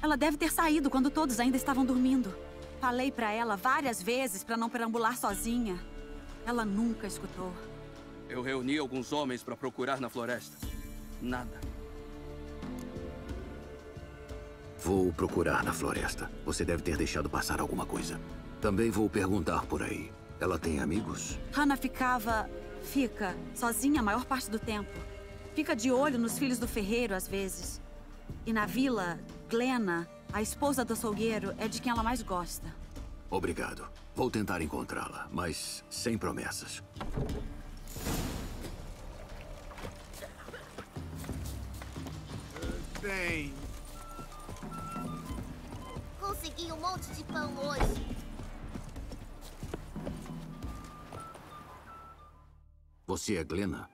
Ela deve ter saído quando todos ainda estavam dormindo. Falei pra ela várias vezes pra não perambular sozinha. Ela nunca escutou. Eu reuni alguns homens pra procurar na floresta. Nada. Vou procurar na floresta. Você deve ter deixado passar alguma coisa. Também vou perguntar por aí. Ela tem amigos? Hannah ficava. fica sozinha a maior parte do tempo. Fica de olho nos filhos do ferreiro às vezes. E na vila, Glenna, a esposa do açougueiro, é de quem ela mais gosta. Obrigado. Vou tentar encontrá-la, mas sem promessas. Bem, Consegui um monte de pão hoje. Você é Glenna?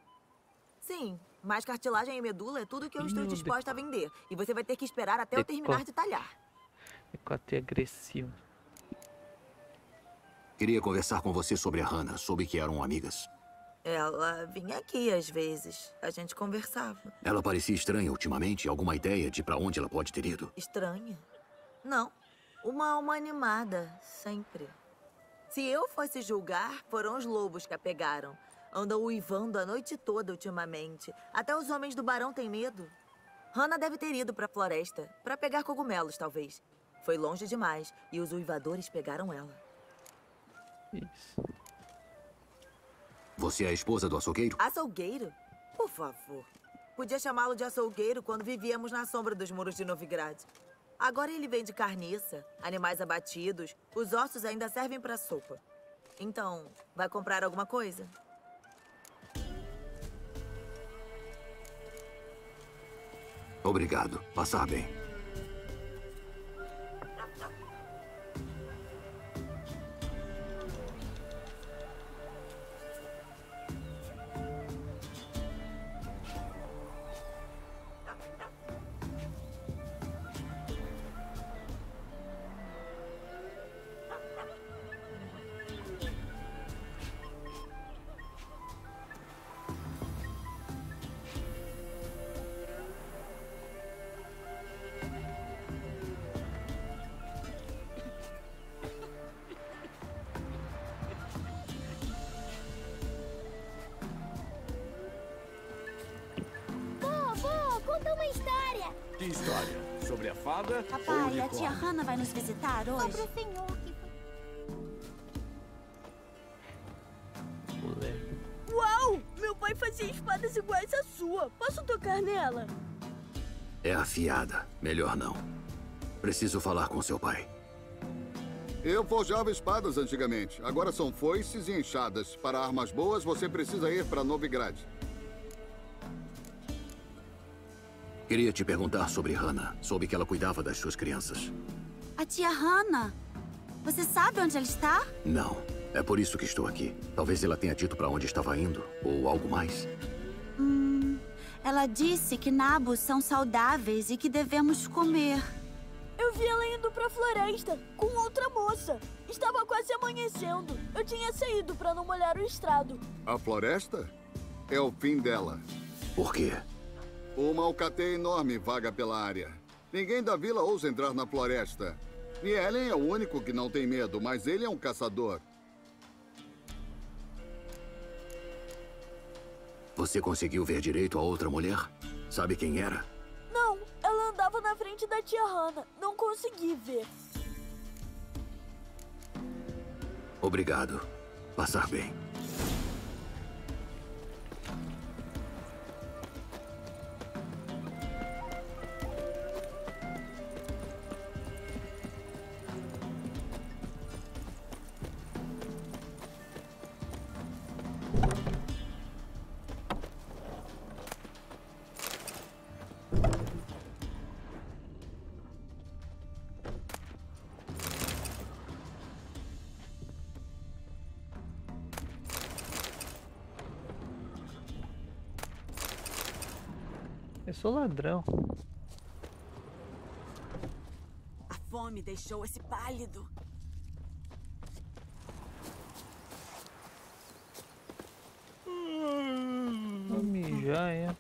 Sim, mas cartilagem e medula é tudo que eu estou Meu disposta a vender. E você vai ter que esperar até eu terminar de talhar. Decote agressivo. Queria conversar com você sobre a Hannah. Soube que eram amigas. Ela vinha aqui às vezes. A gente conversava. Ela parecia estranha ultimamente. Alguma ideia de pra onde ela pode ter ido? Estranha? Não. Uma alma animada, sempre. Se eu fosse julgar, foram os lobos que a pegaram. Andam uivando a noite toda ultimamente. Até os homens do barão têm medo. Hannah deve ter ido pra floresta, pra pegar cogumelos, talvez. Foi longe demais e os uivadores pegaram ela. Isso. Você é a esposa do açougueiro? Açougueiro? Por favor. Podia chamá-lo de açougueiro quando vivíamos na sombra dos muros de Novigrad. Agora ele vende carniça, animais abatidos, os ossos ainda servem para sopa. Então, vai comprar alguma coisa? Obrigado. Passar bem. Vai nos visitar hoje? Sobre o senhor que Uau! Meu pai fazia espadas iguais à sua. Posso tocar nela? É afiada. Melhor não. Preciso falar com seu pai. Eu forjava espadas antigamente. Agora são foices e enxadas. Para armas boas, você precisa ir para Novigrad. Queria te perguntar sobre Hannah. Soube que ela cuidava das suas crianças. A tia Hannah. Você sabe onde ela está? Não. É por isso que estou aqui. Talvez ela tenha dito para onde estava indo, ou algo mais. Hum, ela disse que nabos são saudáveis e que devemos comer. Eu vi ela indo pra floresta com outra moça. Estava quase amanhecendo. Eu tinha saído pra não molhar o estrado. A floresta? É o fim dela. Por quê? Uma alcateia enorme vaga pela área. Ninguém da vila ousa entrar na floresta. Nielen é o único que não tem medo, mas ele é um caçador. Você conseguiu ver direito a outra mulher? Sabe quem era? Não, ela andava na frente da tia Hannah. Não consegui ver. Obrigado. Passar bem. Sou ladrão. A fome deixou esse pálido. Vou mijar, é.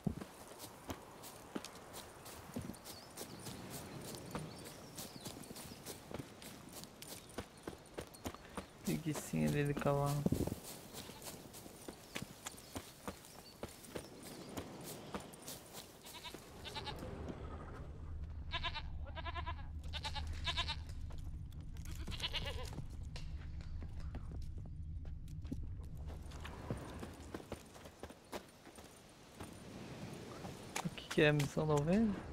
Preguicinha dele calando. O que, é a missão 90?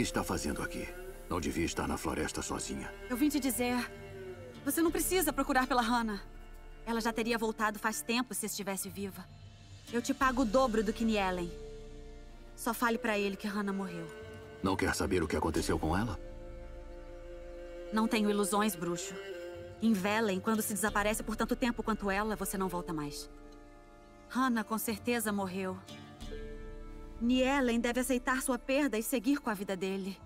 Que está fazendo aqui? Não devia estar na floresta sozinha. Eu vim te dizer. Você não precisa procurar pela Hannah. Ela já teria voltado faz tempo se estivesse viva. Eu te pago o dobro do que Nielen. Só fale pra ele que Hannah morreu. Não quer saber o que aconteceu com ela? Não tenho ilusões, bruxo. Em Velen, quando se desaparece por tanto tempo quanto ela, você não volta mais. Hannah com certeza morreu. Nielen deve aceitar sua perda e seguir com a vida dele.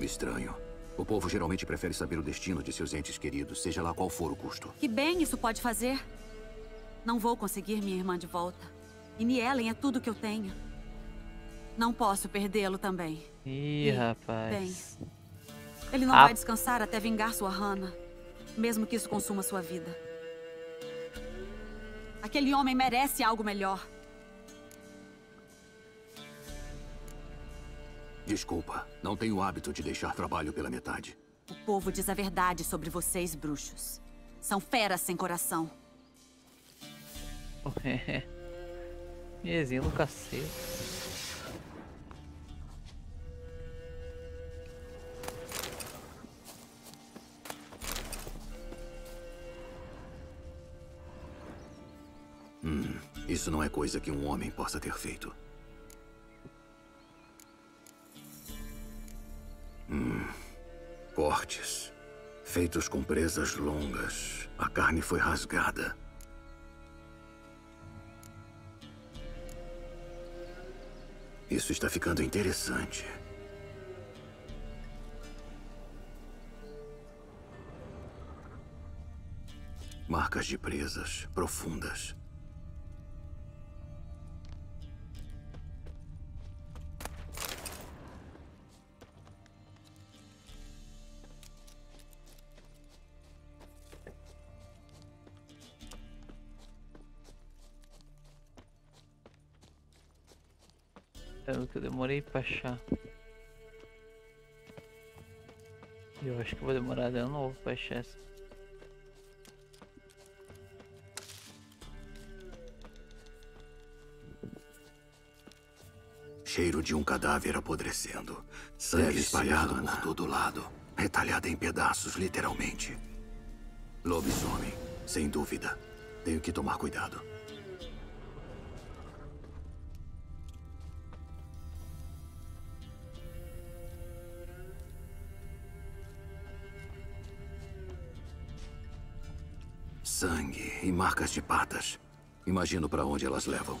Estranho. O povo geralmente prefere saber o destino de seus entes queridos, seja lá qual for o custo. Que bem isso pode fazer. Não vou conseguir minha irmã de volta. E Nielen é tudo que eu tenho. Não posso perdê-lo também. Ih, rapaz. Bem, ele não Ah. vai descansar até vingar sua Hannah. Mesmo que isso consuma sua vida. Aquele homem merece algo melhor. Desculpa, não tenho o hábito de deixar trabalho pela metade. O povo diz a verdade sobre vocês, bruxos. São feras sem coração. <laughs> Miezinho no cacete. Isso não é coisa que um homem possa ter feito. Hum, cortes. Feitos com presas longas. A carne foi rasgada. Isso está ficando interessante. Marcas de presas profundas. Que eu demorei pra achar. E eu acho que vou demorar de novo pra achar essa. Cheiro de um cadáver apodrecendo. Sangue Deve espalhado por todo lado. Retalhada em pedaços, literalmente. Lobisomem, sem dúvida. Tenho que tomar cuidado. E marcas de patas. Imagino para onde elas levam.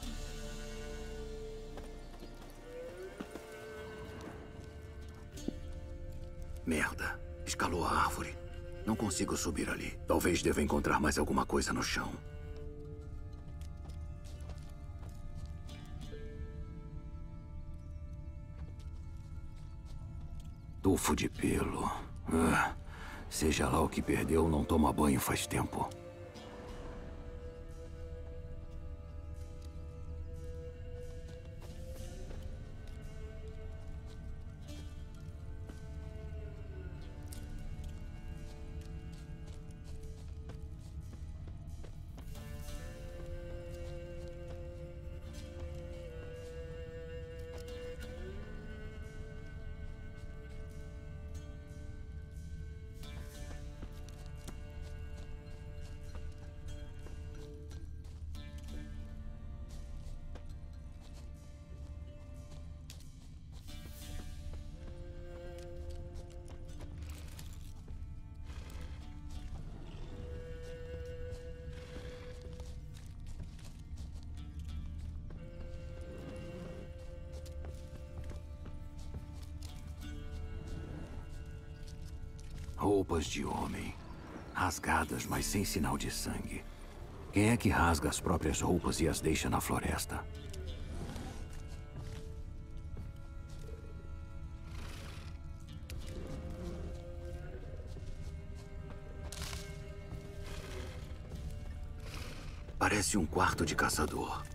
Merda. Escalou a árvore. Não consigo subir ali. Talvez deva encontrar mais alguma coisa no chão. Tufo de pelo. Ah, seja lá o que perdeu, não toma banho faz tempo. Roupas de homem. Rasgadas, mas sem sinal de sangue. Quem é que rasga as próprias roupas e as deixa na floresta? Parece um quarto de caçador.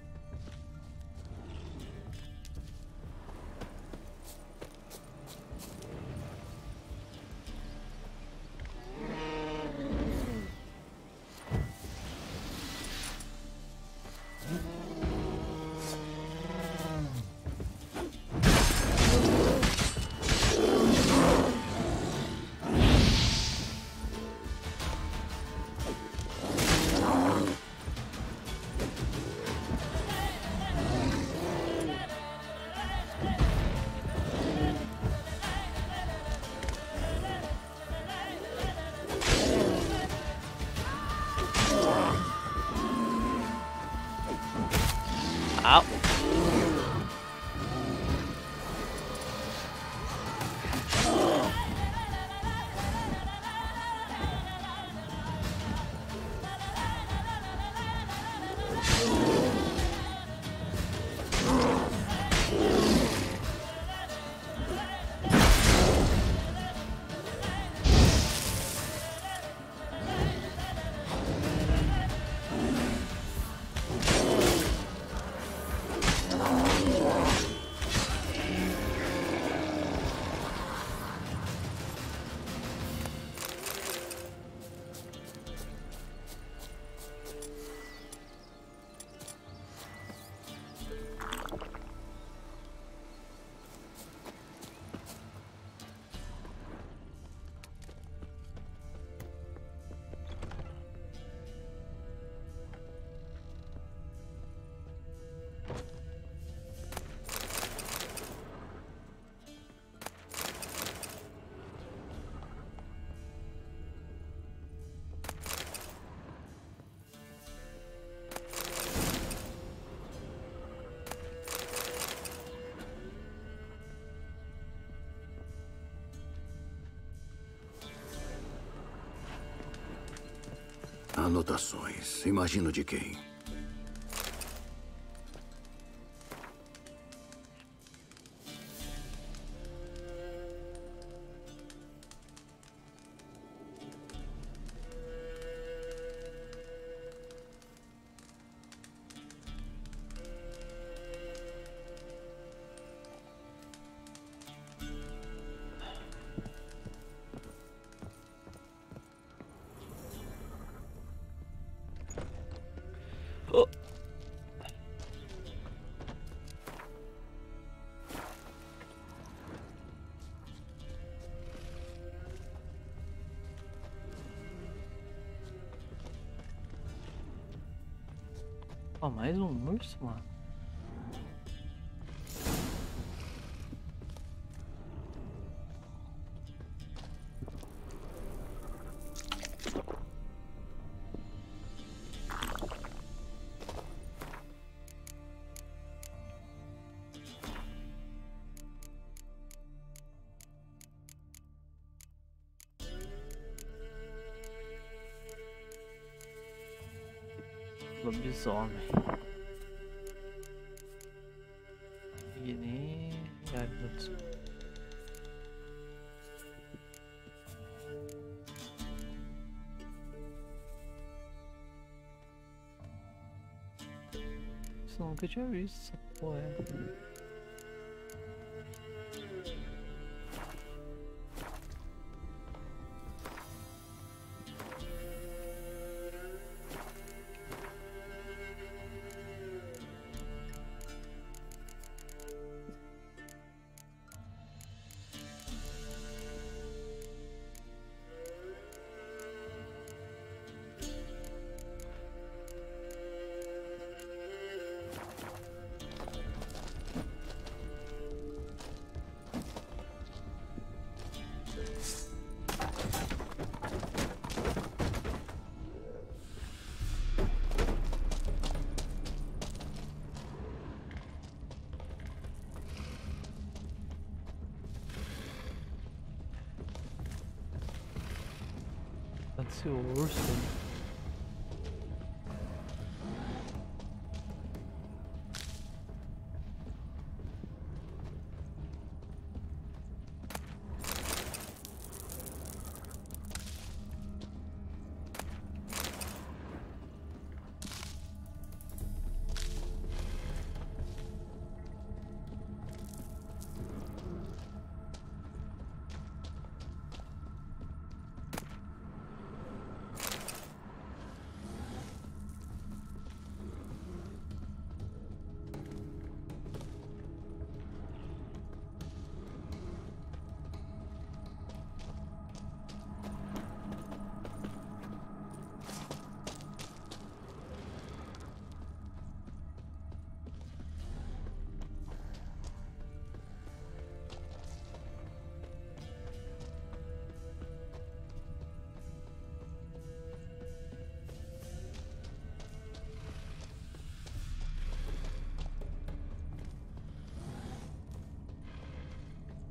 Anotações. Imagino de quem? Mais um urso, mano. Lobisomem. Isso eu nunca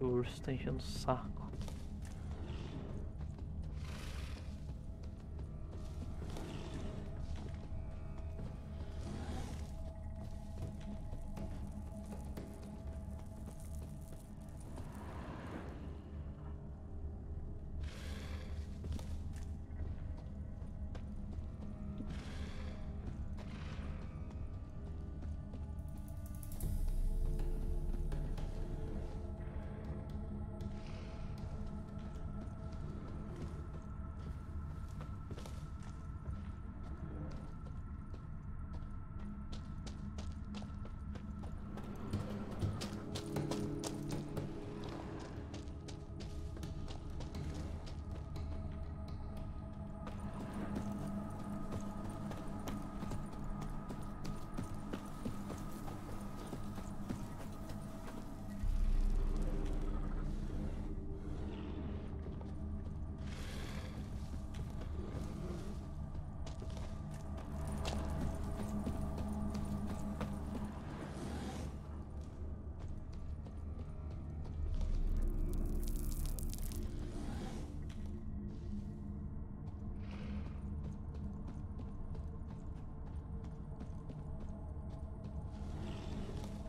O urso tá enchendo o saco.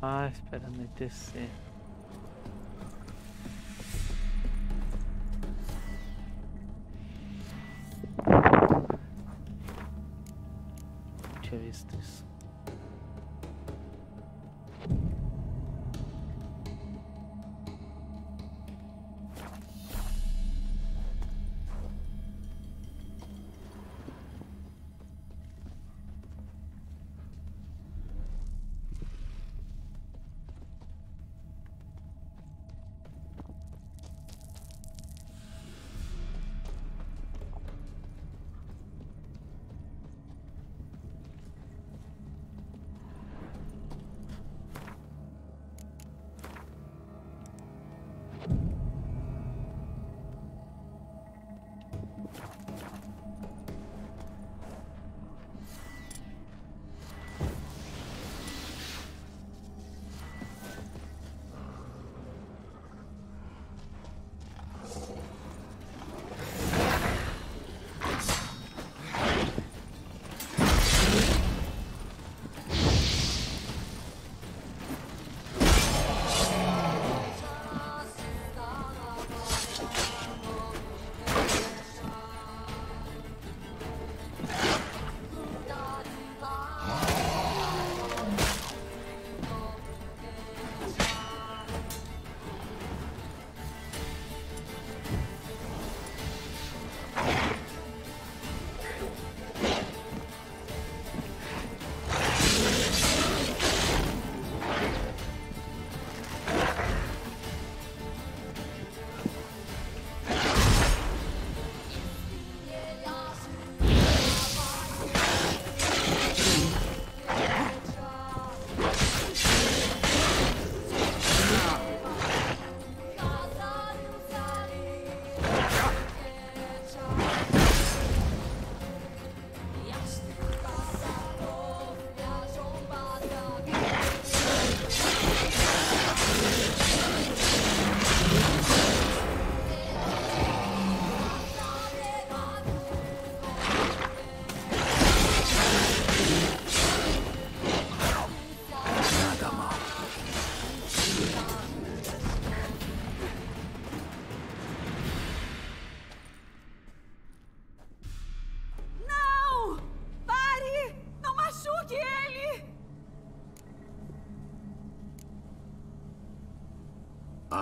Ah, espera anoitecer.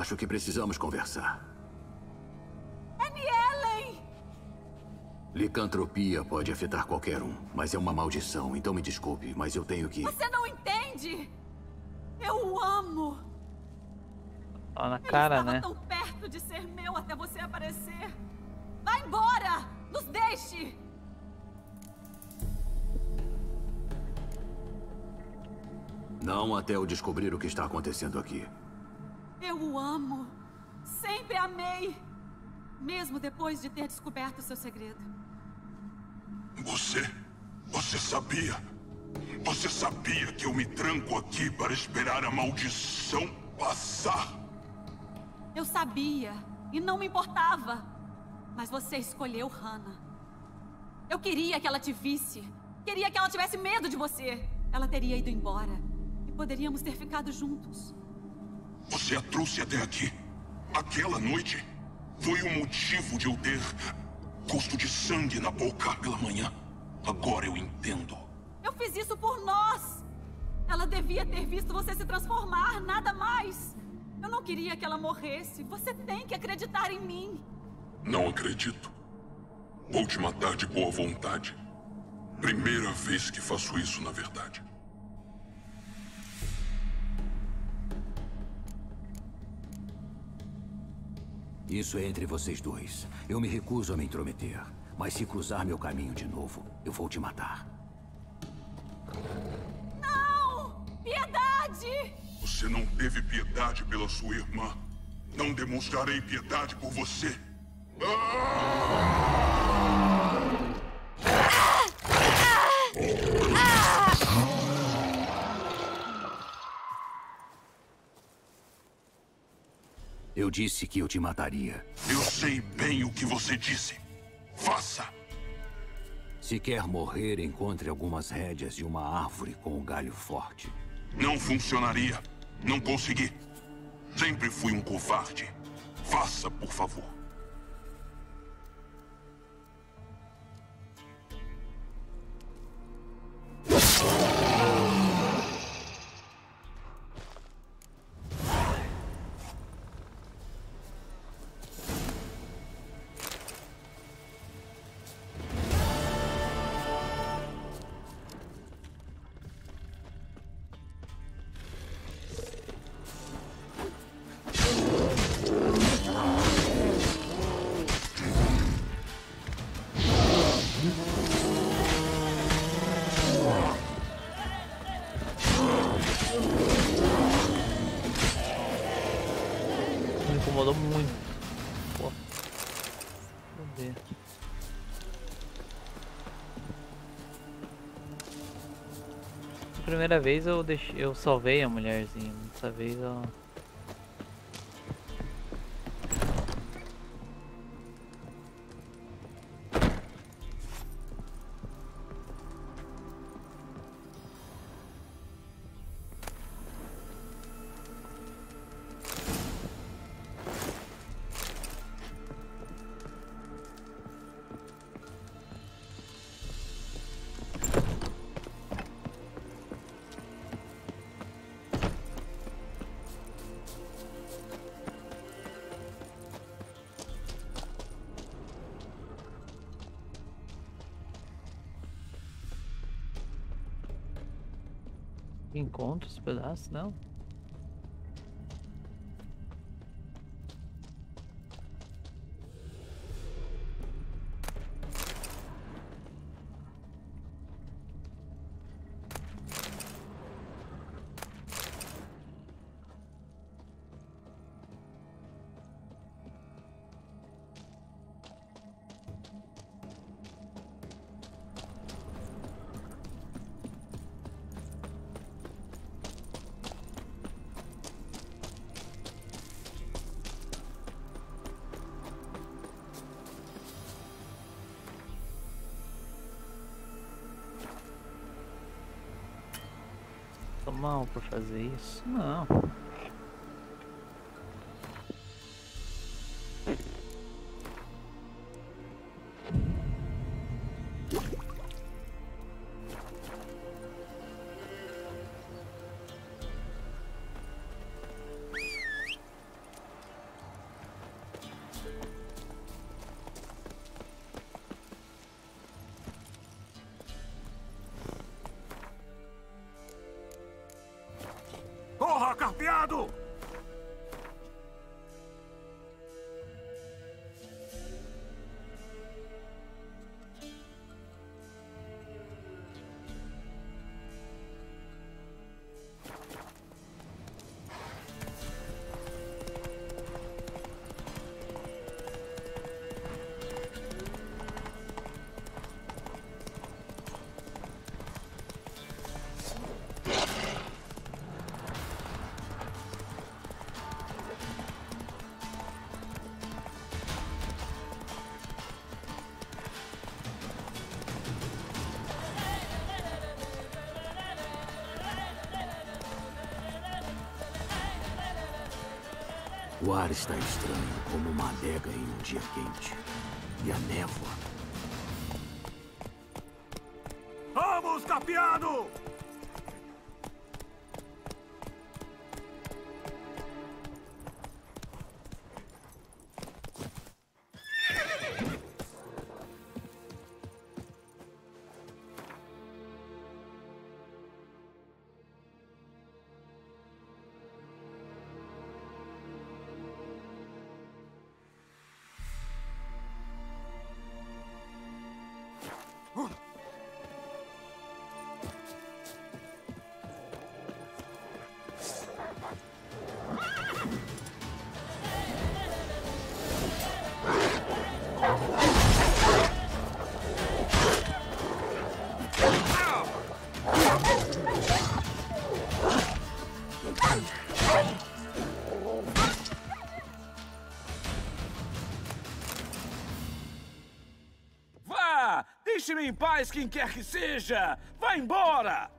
Acho que precisamos conversar. Annie Ellen! Licantropia pode afetar qualquer um, mas é uma maldição, então me desculpe, mas eu tenho que. Você não entende! Eu o amo! Ó na cara, Estava né? tão perto de ser meu até você aparecer! Vá embora! Nos deixe! Não até eu descobrir o que está acontecendo aqui. Eu o amo! Sempre amei! Mesmo depois de ter descoberto o seu segredo. Você? Você sabia? Você sabia que eu me tranco aqui para esperar a maldição passar? Eu sabia e não me importava. Mas você escolheu Hannah. Eu queria que ela te visse. Queria que ela tivesse medo de você. Ela teria ido embora. E poderíamos ter ficado juntos. Você a trouxe até aqui. Aquela noite foi o motivo de eu ter gosto de sangue na boca pela manhã. Agora eu entendo. Eu fiz isso por nós. Ela devia ter visto você se transformar, nada mais. Eu não queria que ela morresse. Você tem que acreditar em mim. Não acredito. Vou te matar de boa vontade. Primeira vez que faço isso, na verdade. Isso é entre vocês dois. Eu me recuso a me intrometer. Mas se cruzar meu caminho de novo, eu vou te matar. Não! Piedade! Você não teve piedade pela sua irmã. Não demonstrarei piedade por você. Eu disse que eu te mataria. Eu sei bem o que você disse. Faça! Se quer morrer, encontre algumas rédeas de uma árvore com um galho forte. Não funcionaria. Não consegui. Sempre fui um covarde. Faça, por favor. Me Primeira vez eu deixei, eu salvei a mulherzinha. Dessa vez eu encontro os pedaços, não? Fazer isso? Não. O ar está estranho, como uma adega em um dia quente. E a névoa. Vamos, carpeado! Deixe-me em paz, quem quer que seja! Vá embora!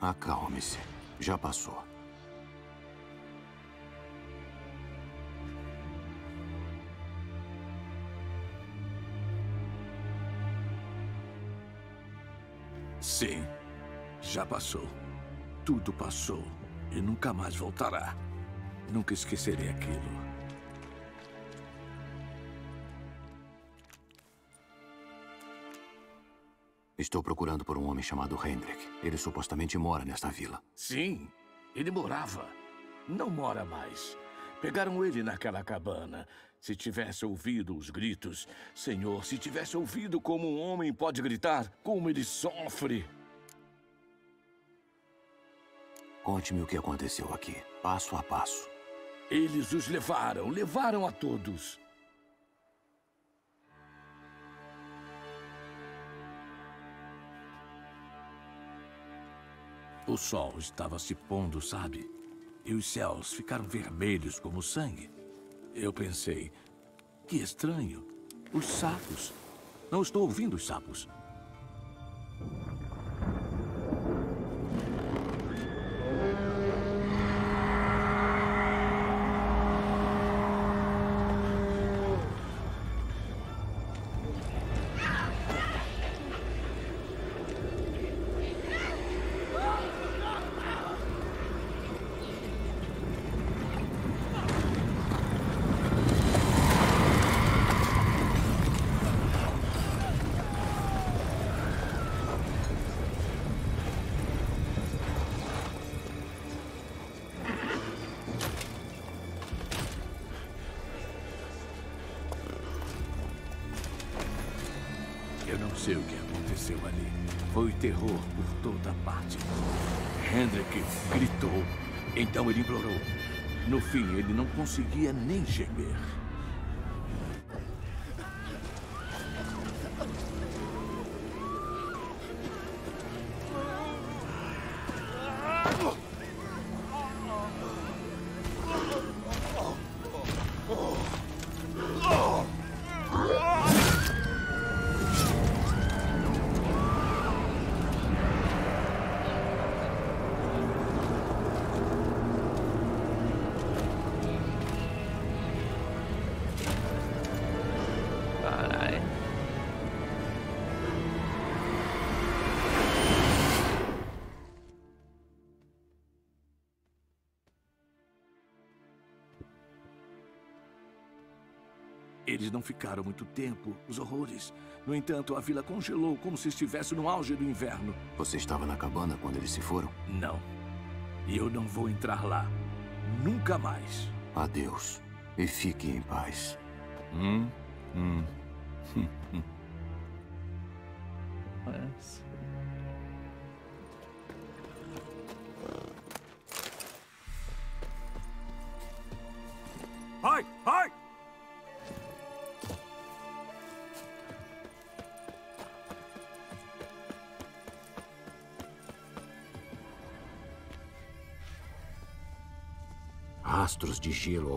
Acalme-se. Já passou. Sim, já passou. Tudo passou e nunca mais voltará. Nunca esquecerei aquilo. Estou procurando por um homem chamado Hendrik. Ele supostamente mora nesta vila. Sim, ele morava. Não mora mais. Pegaram ele naquela cabana. Se tivesse ouvido os gritos, Senhor, se tivesse ouvido como um homem pode gritar, como ele sofre. Conte-me o que aconteceu aqui, passo a passo. Eles os levaram, levaram a todos. O sol estava se pondo, sabe? E os céus ficaram vermelhos como sangue. Eu pensei, que estranho. Os sapos. Não estou ouvindo os sapos. Então ele implorou. No fim, ele não conseguia nem gemer. Não ficaram muito tempo, os horrores. No entanto, a vila congelou como se estivesse no auge do inverno. Você estava na cabana quando eles se foram? Não. E eu não vou entrar lá. Nunca mais. Adeus. E fique em paz. Hum? Hum. <laughs>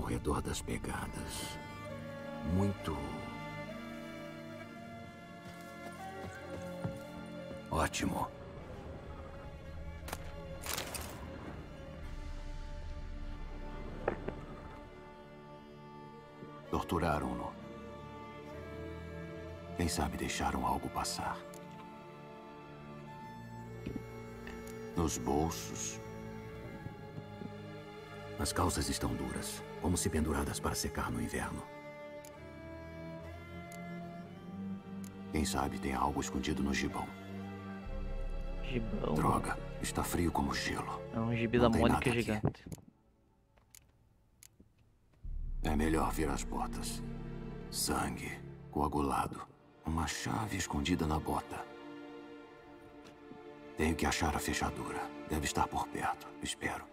redor das pegadas. Muito. Ótimo. Torturaram-no. Quem sabe deixaram algo passar. Nos bolsos. As calças estão duras, como se penduradas para secar no inverno. Quem sabe tem algo escondido no gibão. Gibão. Droga, está frio como gelo. É um gibi Não da Mônica aqui. gigante. É melhor vir as botas. Sangue, coagulado. Uma chave escondida na bota. Tenho que achar a fechadura. Deve estar por perto. Espero.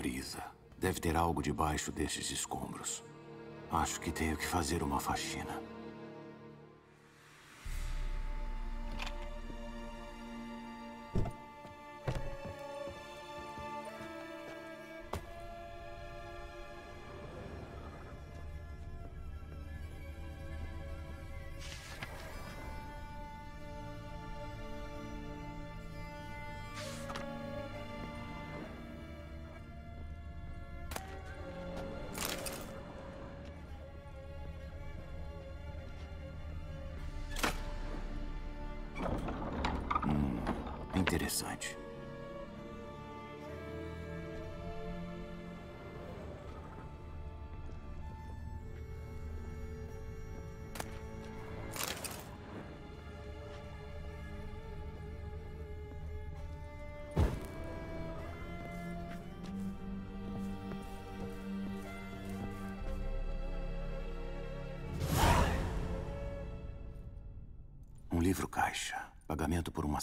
Brisa. Deve ter algo debaixo desses escombros. Acho que tenho que fazer uma faxina.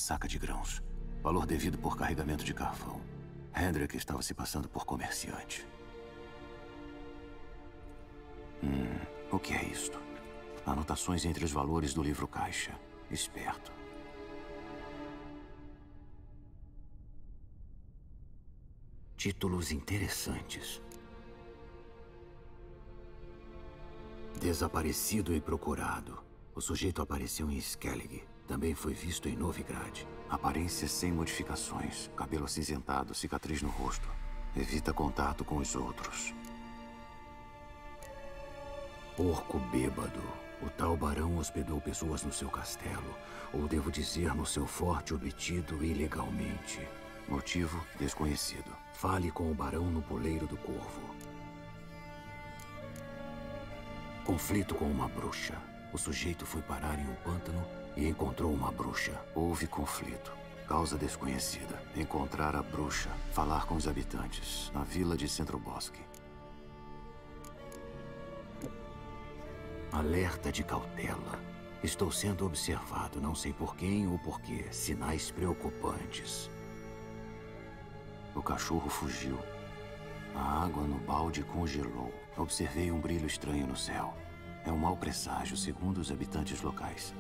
Saca de grãos. Valor devido por carregamento de carvão. Hendrik estava se passando por comerciante. Hum, o que é isto? Anotações entre os valores do livro caixa. Esperto. Títulos interessantes. Desaparecido e procurado. O sujeito apareceu em Skellig. Também foi visto em Novigrad. Aparência sem modificações. Cabelo acinzentado, cicatriz no rosto. Evita contato com os outros. Porco bêbado. O tal barão hospedou pessoas no seu castelo. Ou devo dizer, no seu forte obtido ilegalmente. Motivo desconhecido. Fale com o barão no poleiro do corvo. Conflito com uma bruxa. O sujeito foi parar em um pântano e encontrou uma bruxa. Houve conflito. Causa desconhecida. Encontrar a bruxa. Falar com os habitantes. Na vila de Centro Bosque. Alerta de cautela. Estou sendo observado, não sei por quem ou por quê. Sinais preocupantes. O cachorro fugiu. A água no balde congelou. Observei um brilho estranho no céu. É um mau presságio, segundo os habitantes locais.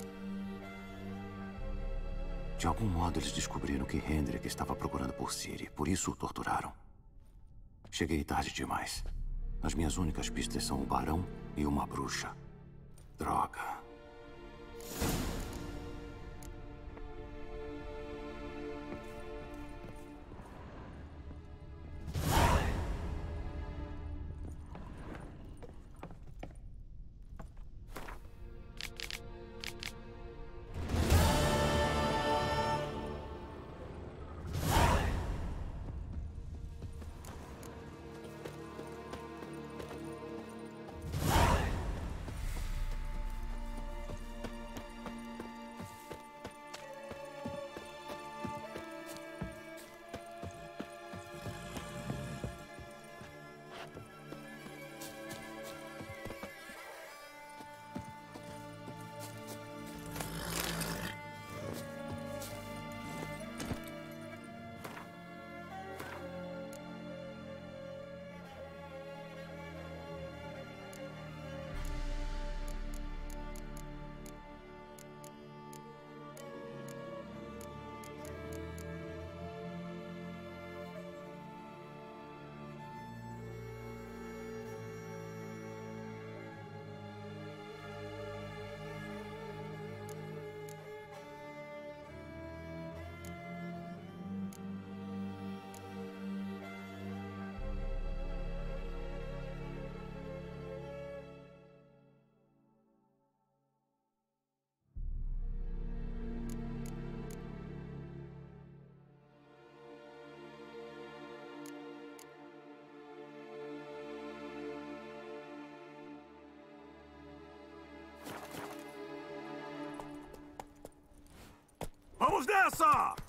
De algum modo, eles descobriram que Hendrik estava procurando por Siri. Por isso o torturaram. Cheguei tarde demais. As minhas únicas pistas são o barão e uma bruxa. Droga. Vamos nessa!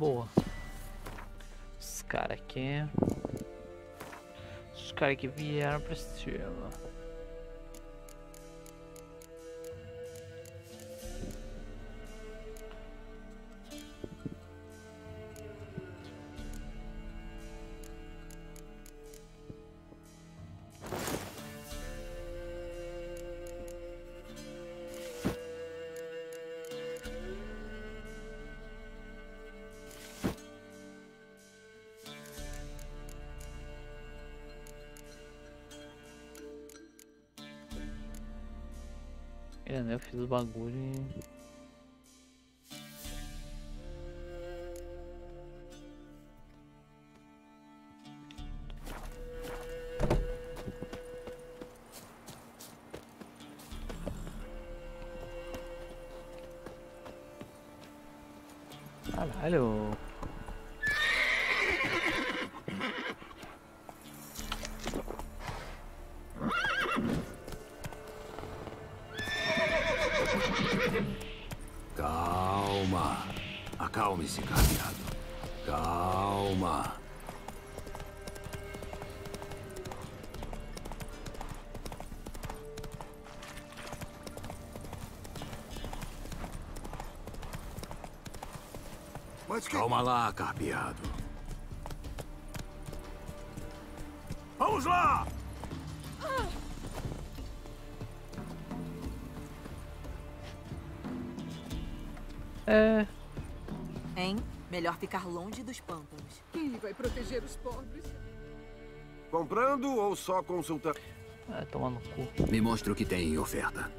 Boa. Os caras aqui. Os caras que vieram pra cima. Fiz o bagulho e. Caralho. Calma lá, carpeado. Vamos lá! É. Hein? Melhor ficar longe dos pântanos. Quem vai proteger os pobres? Comprando ou só consultando? É, toma no cu. Me mostre o que tem em oferta.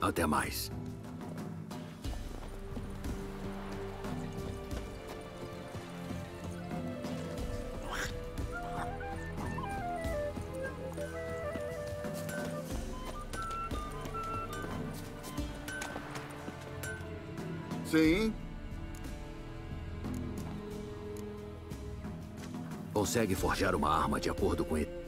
Até mais. Sim. Consegue forjar uma arma de acordo com ele.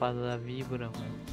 Espada da víbora, mas.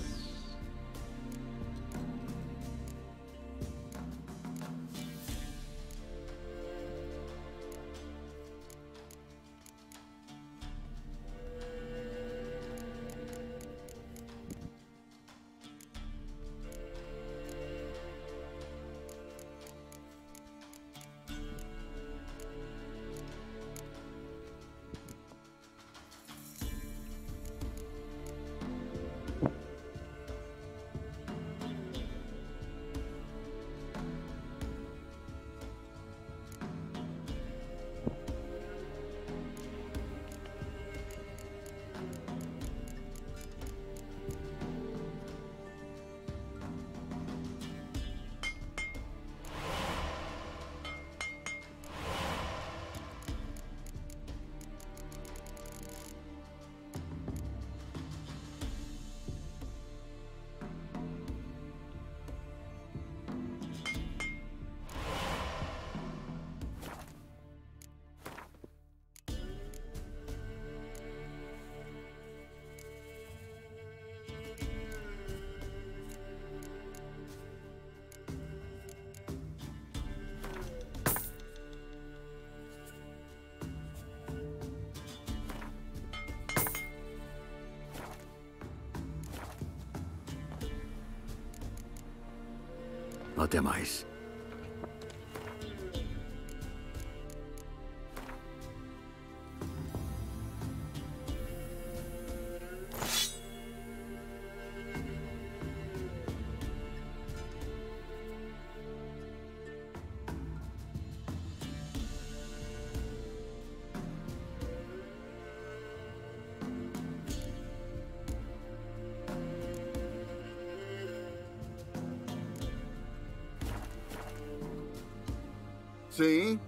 Sim.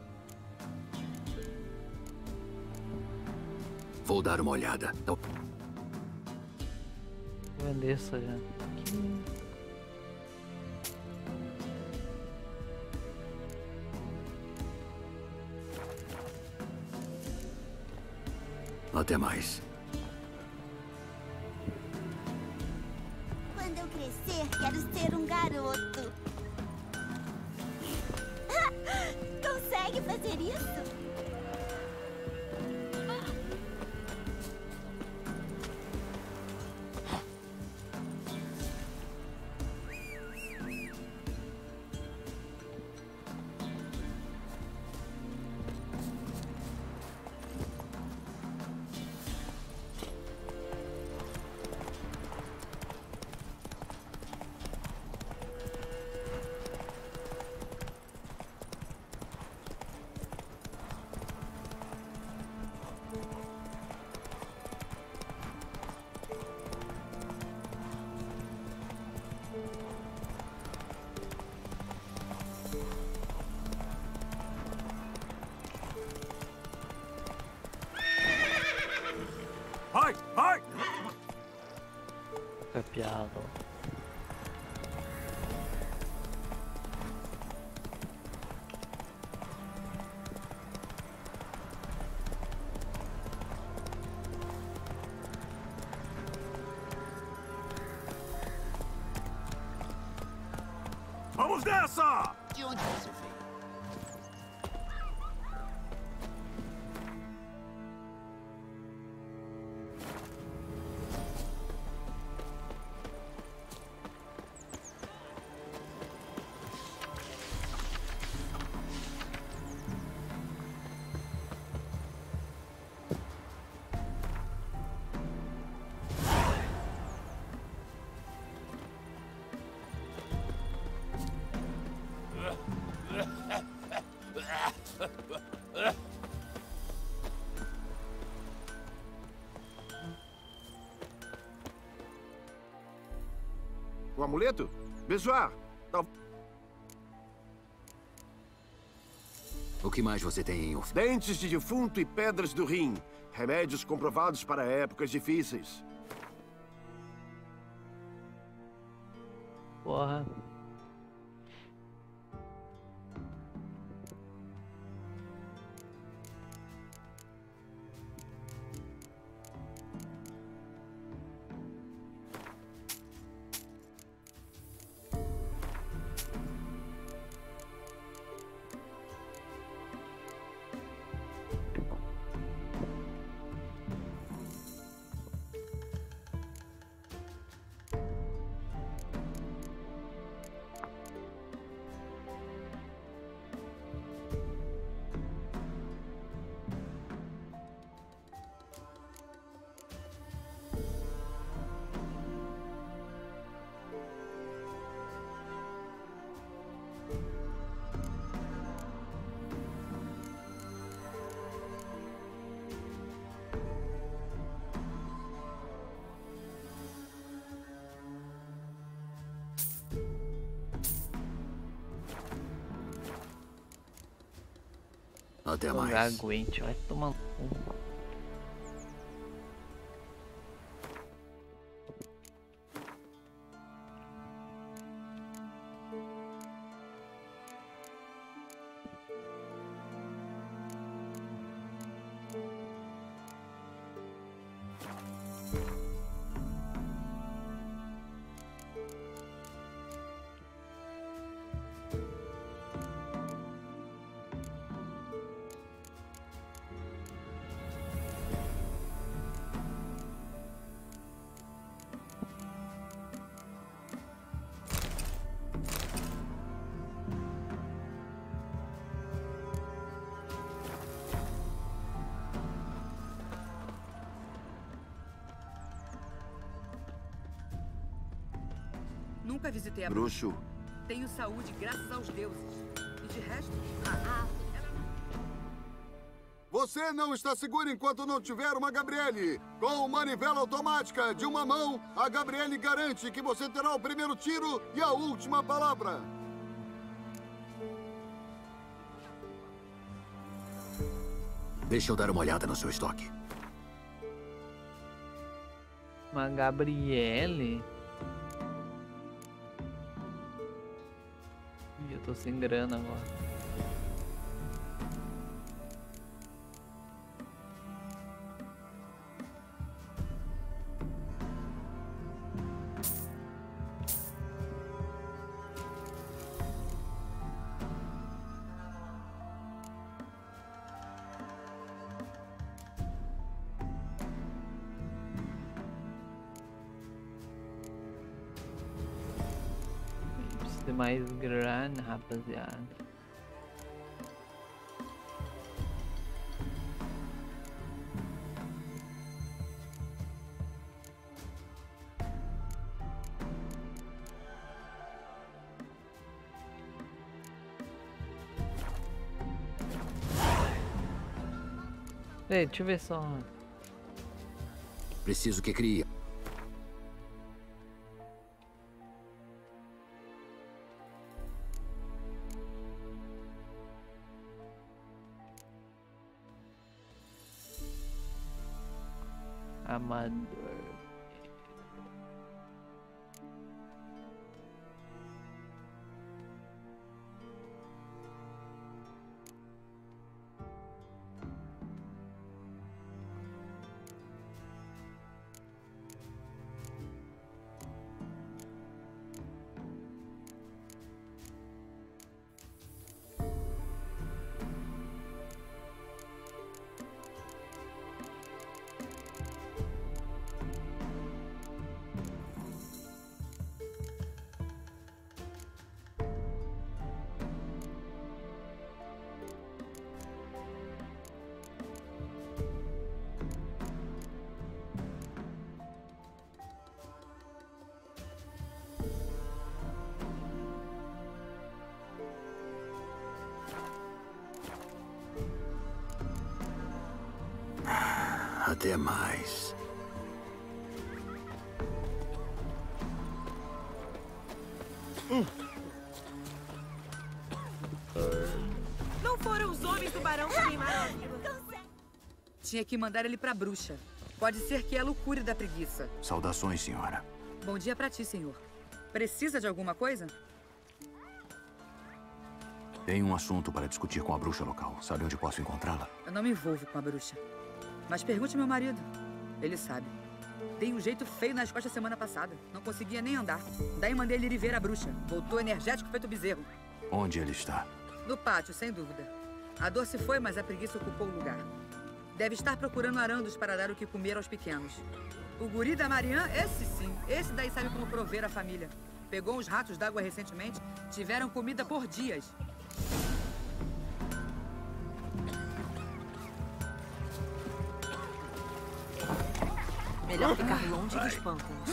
Vou dar uma olhada. Então, Vou vender essa já. Até mais. Capiado. Vamos nessa! De onde você veio? Amuleto? Bezoar. Tal... O que mais você tem em oferta? Dentes de defunto e pedras do rim. Remédios comprovados para épocas difíceis. Até mais. aguente, vai A Bruxo. Tenho saúde graças aos deuses. E de resto, ah, Você não está seguro enquanto não tiver uma Gabriele. Com manivela automática de uma mão, a Gabriele garante que você terá o primeiro tiro e a última palavra. Deixa eu dar uma olhada no seu estoque. Uma Gabriele. Sem grana agora. Rapaziada. Ei, deixa eu ver só. Preciso que crie. Até mais. Não foram os homens do barão que queimaram. Tinha que mandar ele pra bruxa. Pode ser que ela o cure da preguiça. Saudações, senhora. Bom dia pra ti, senhor. Precisa de alguma coisa? Tenho um assunto para discutir com a bruxa local. Sabe onde posso encontrá-la? Eu não me envolvo com a bruxa. Mas pergunte ao meu marido. Ele sabe. Dei um jeito feio nas costas semana passada. Não conseguia nem andar. Daí mandei ele ir ver a bruxa. Voltou energético feito bezerro. Onde ele está? No pátio, sem dúvida. A dor se foi, mas a preguiça ocupou o lugar. Deve estar procurando arandos para dar o que comer aos pequenos. O guri da Marianne, esse sim. Esse daí sabe como prover a família. Pegou uns ratos d'água recentemente. Tiveram comida por dias. Melhor ficar longe dos pântanos.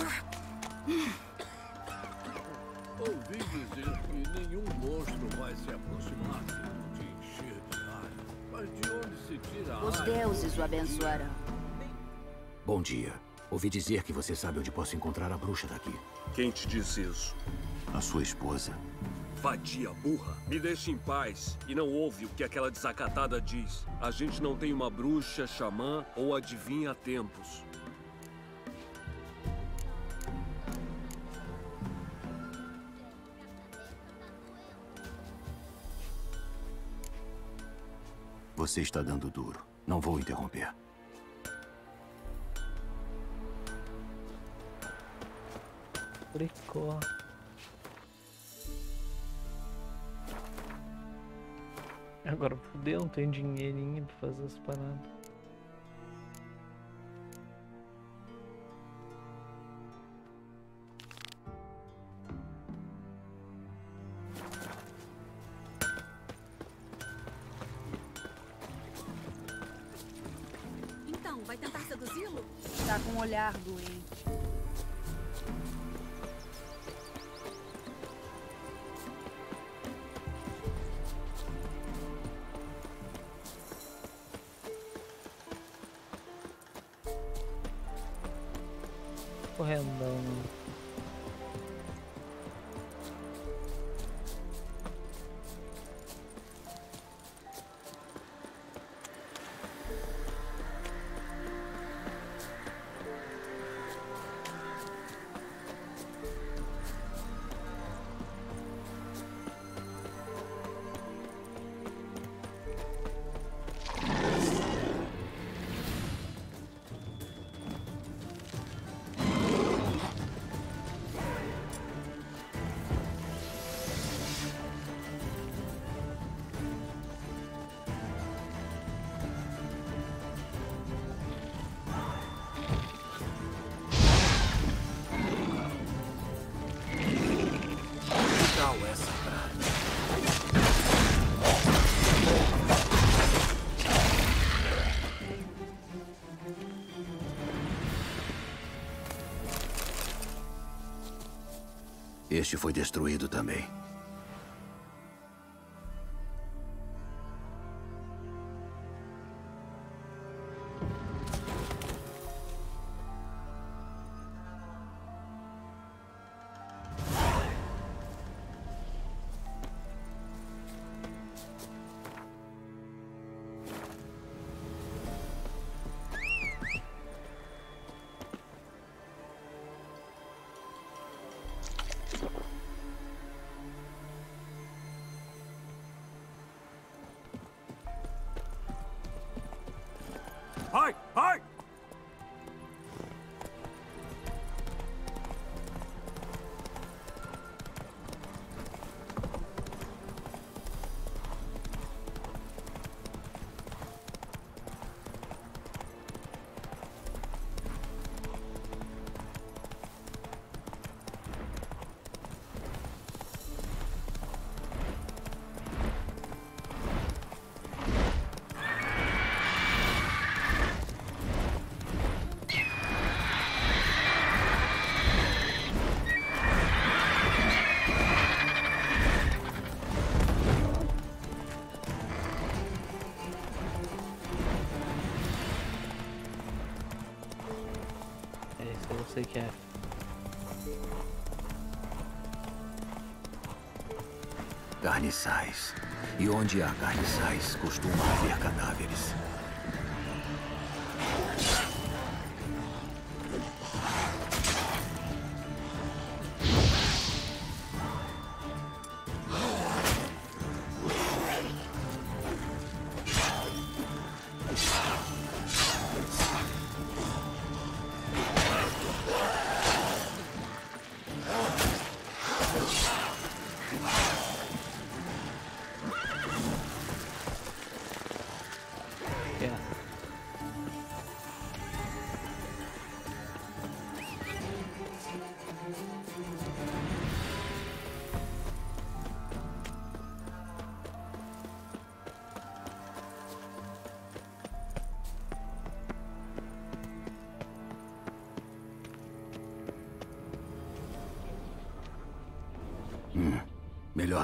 Ouvi dizer que nenhum monstro vai se aproximar se não te encher de ar. Mas de onde se tira Os deuses o abençoarão. Bom dia. Ouvi dizer que você sabe onde posso encontrar a bruxa daqui. Quem te disse isso? A sua esposa. Vadia burra. Me deixe em paz. E não ouve o que aquela desacatada diz. A gente não tem uma bruxa, xamã ou adivinha há tempos. Você está dando duro. Não vou interromper. Bricou. Agora fudeu, não tem dinheirinho pra fazer as paradas. Foi destruído também. Vai, vai! Carniçais. E onde há carniçais, costuma haver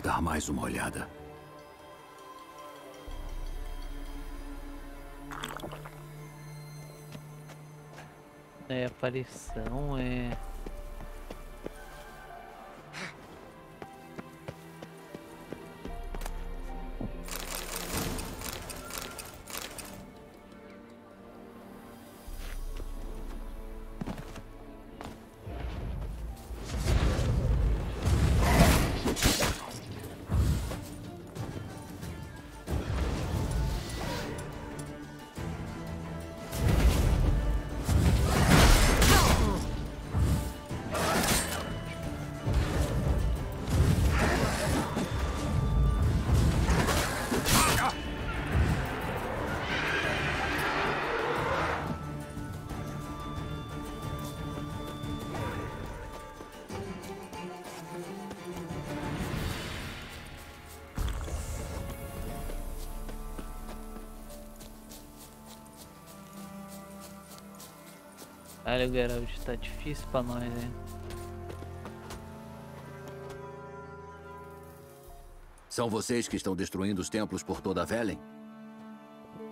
dar mais uma olhada. É aparição, é. Olha, o Geralt tá difícil pra nós, hein? São vocês que estão destruindo os templos por toda a Velen?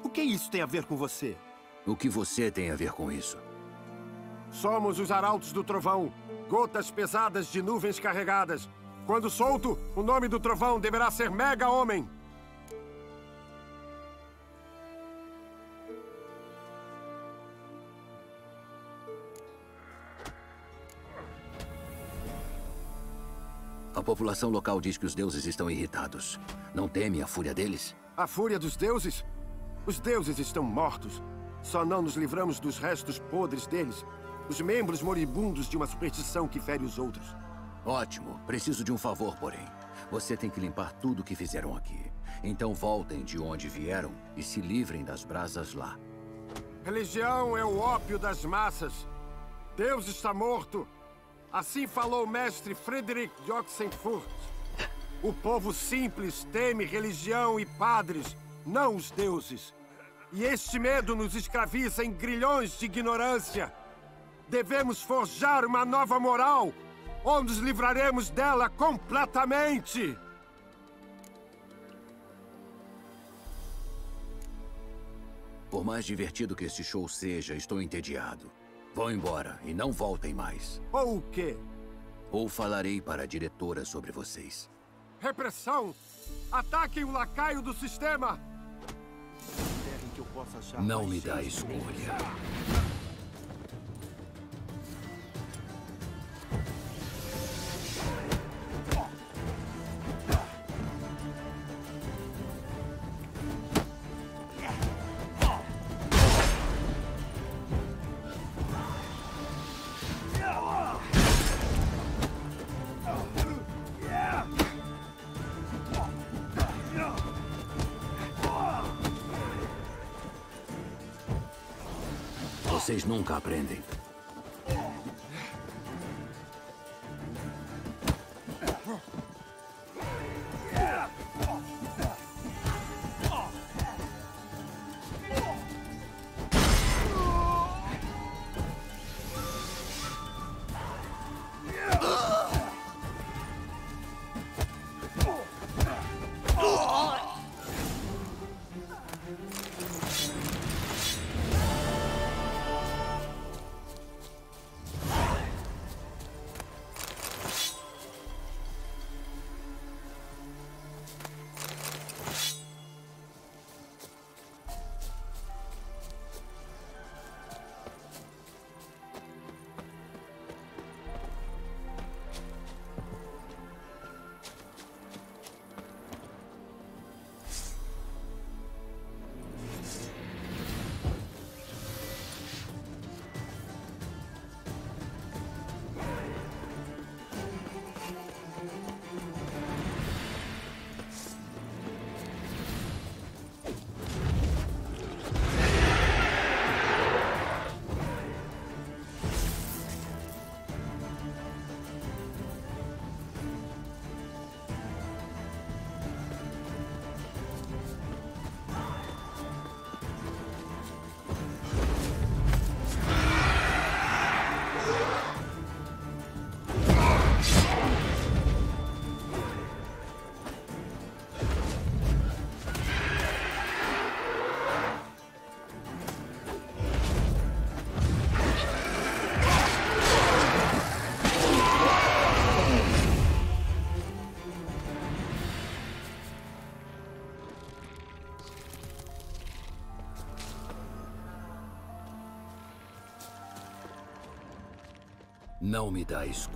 O que isso tem a ver com você? O que você tem a ver com isso? Somos os arautos do trovão, gotas pesadas de nuvens carregadas. Quando solto, o nome do trovão deverá ser Mega Homem. População local diz que os deuses estão irritados. Não teme a fúria deles? A fúria dos deuses? Os deuses estão mortos. Só não nos livramos dos restos podres deles. Os membros moribundos de uma superstição que fere os outros. Ótimo. Preciso de um favor, porém. Você tem que limpar tudo o que fizeram aqui. Então voltem de onde vieram e se livrem das brasas lá. Religião é o ópio das massas. Deus está morto. Assim falou o mestre Friedrich de. O povo simples teme religião e padres, não os deuses. E este medo nos escraviza em grilhões de ignorância. Devemos forjar uma nova moral, ou nos livraremos dela completamente. Por mais divertido que este show seja, estou entediado. Vão embora e não voltem mais. Ou o quê? Ou falarei para a diretora sobre vocês. Repressão! Ataquem o lacaio do sistema! Não me dá escolha. Vocês nunca aprendem. Não me dá escolha.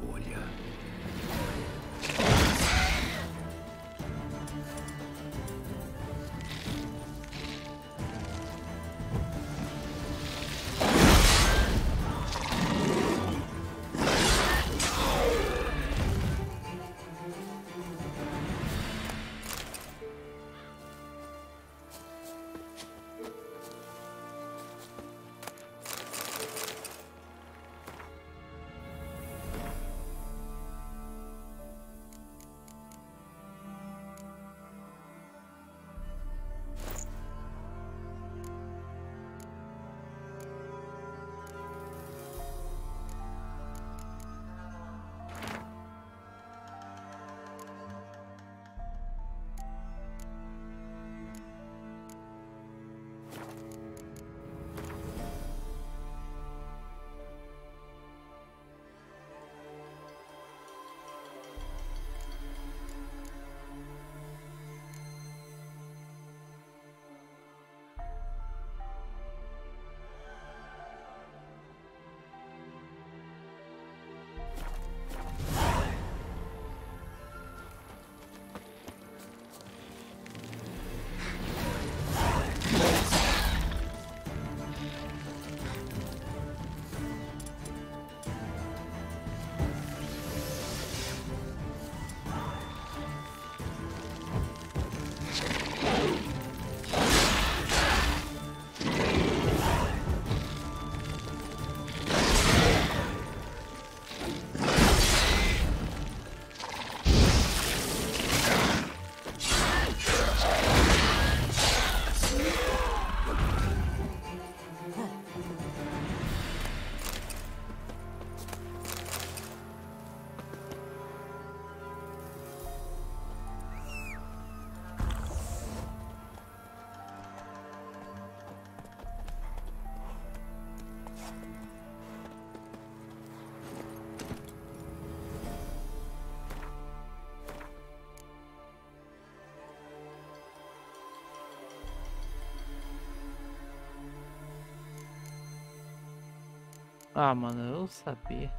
Ah, mano, eu sabia.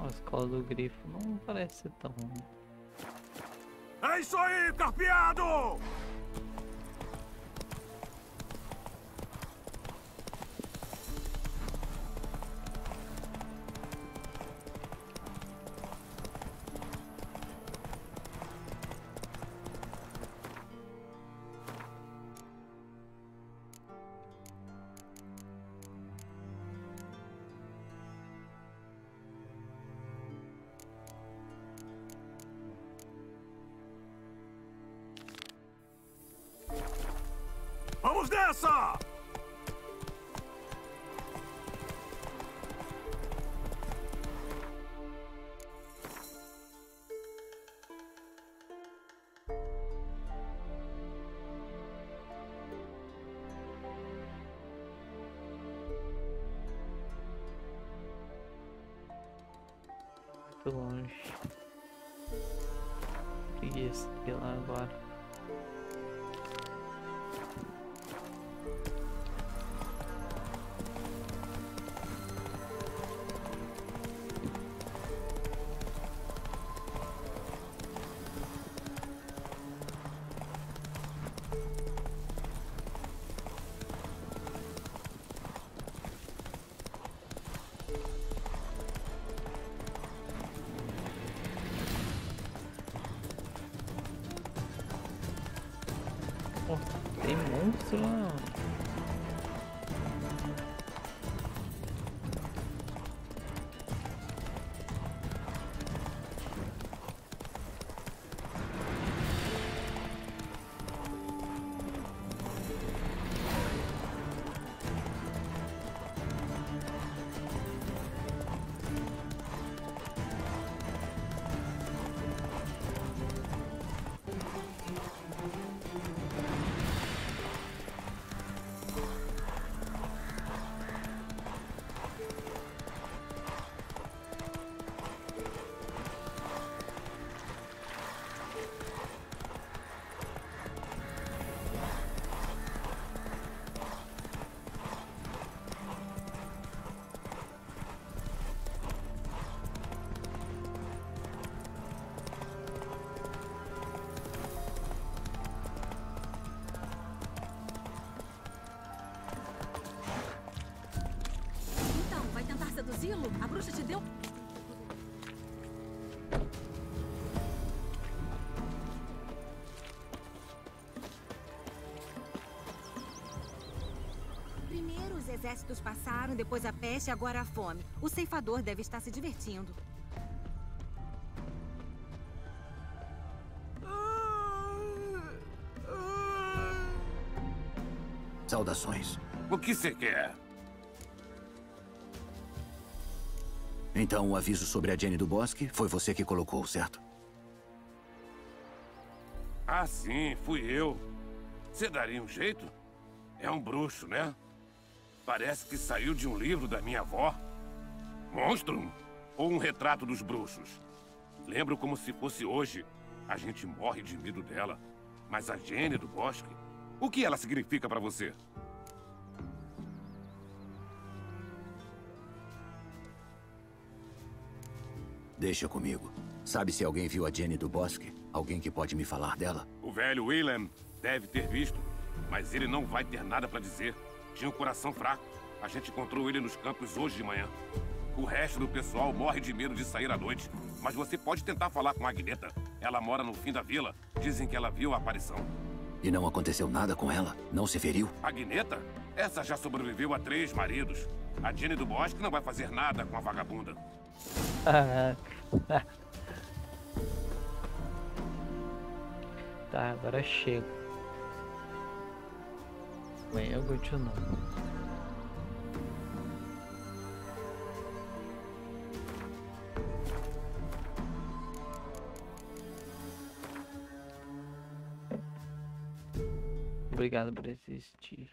A escola do grifo não parece tão ruim. É isso aí, carpeado! Muito longe. Preguiça de ir lá agora. Exércitos passaram, depois a peste e agora a fome. O ceifador deve estar se divertindo. Saudações. O que você quer? Então, o aviso sobre a Jenny do Bosque foi você que colocou, certo? Ah, sim, fui eu. Você daria um jeito? É um bruxo, né? Parece que saiu de um livro da minha avó. Monstrum? Ou um retrato dos bruxos? Lembro como se fosse hoje. A gente morre de medo dela. Mas a Jenny do Bosque? O que ela significa pra você? Deixa comigo. Sabe se alguém viu a Jenny do Bosque? Alguém que pode me falar dela? O velho Willem deve ter visto, mas ele não vai ter nada pra dizer. Tinha um coração fraco. A gente encontrou ele nos campos hoje de manhã. O resto do pessoal morre de medo de sair à noite. Mas você pode tentar falar com a Agneta. Ela mora no fim da vila. Dizem que ela viu a aparição. E não aconteceu nada com ela? Não se feriu? Agneta? Essa já sobreviveu a três maridos. A Jenny do Bosque não vai fazer nada com a vagabunda. <laughs> Tá, agora chega. Amanhã eu continuo. Obrigado por existir.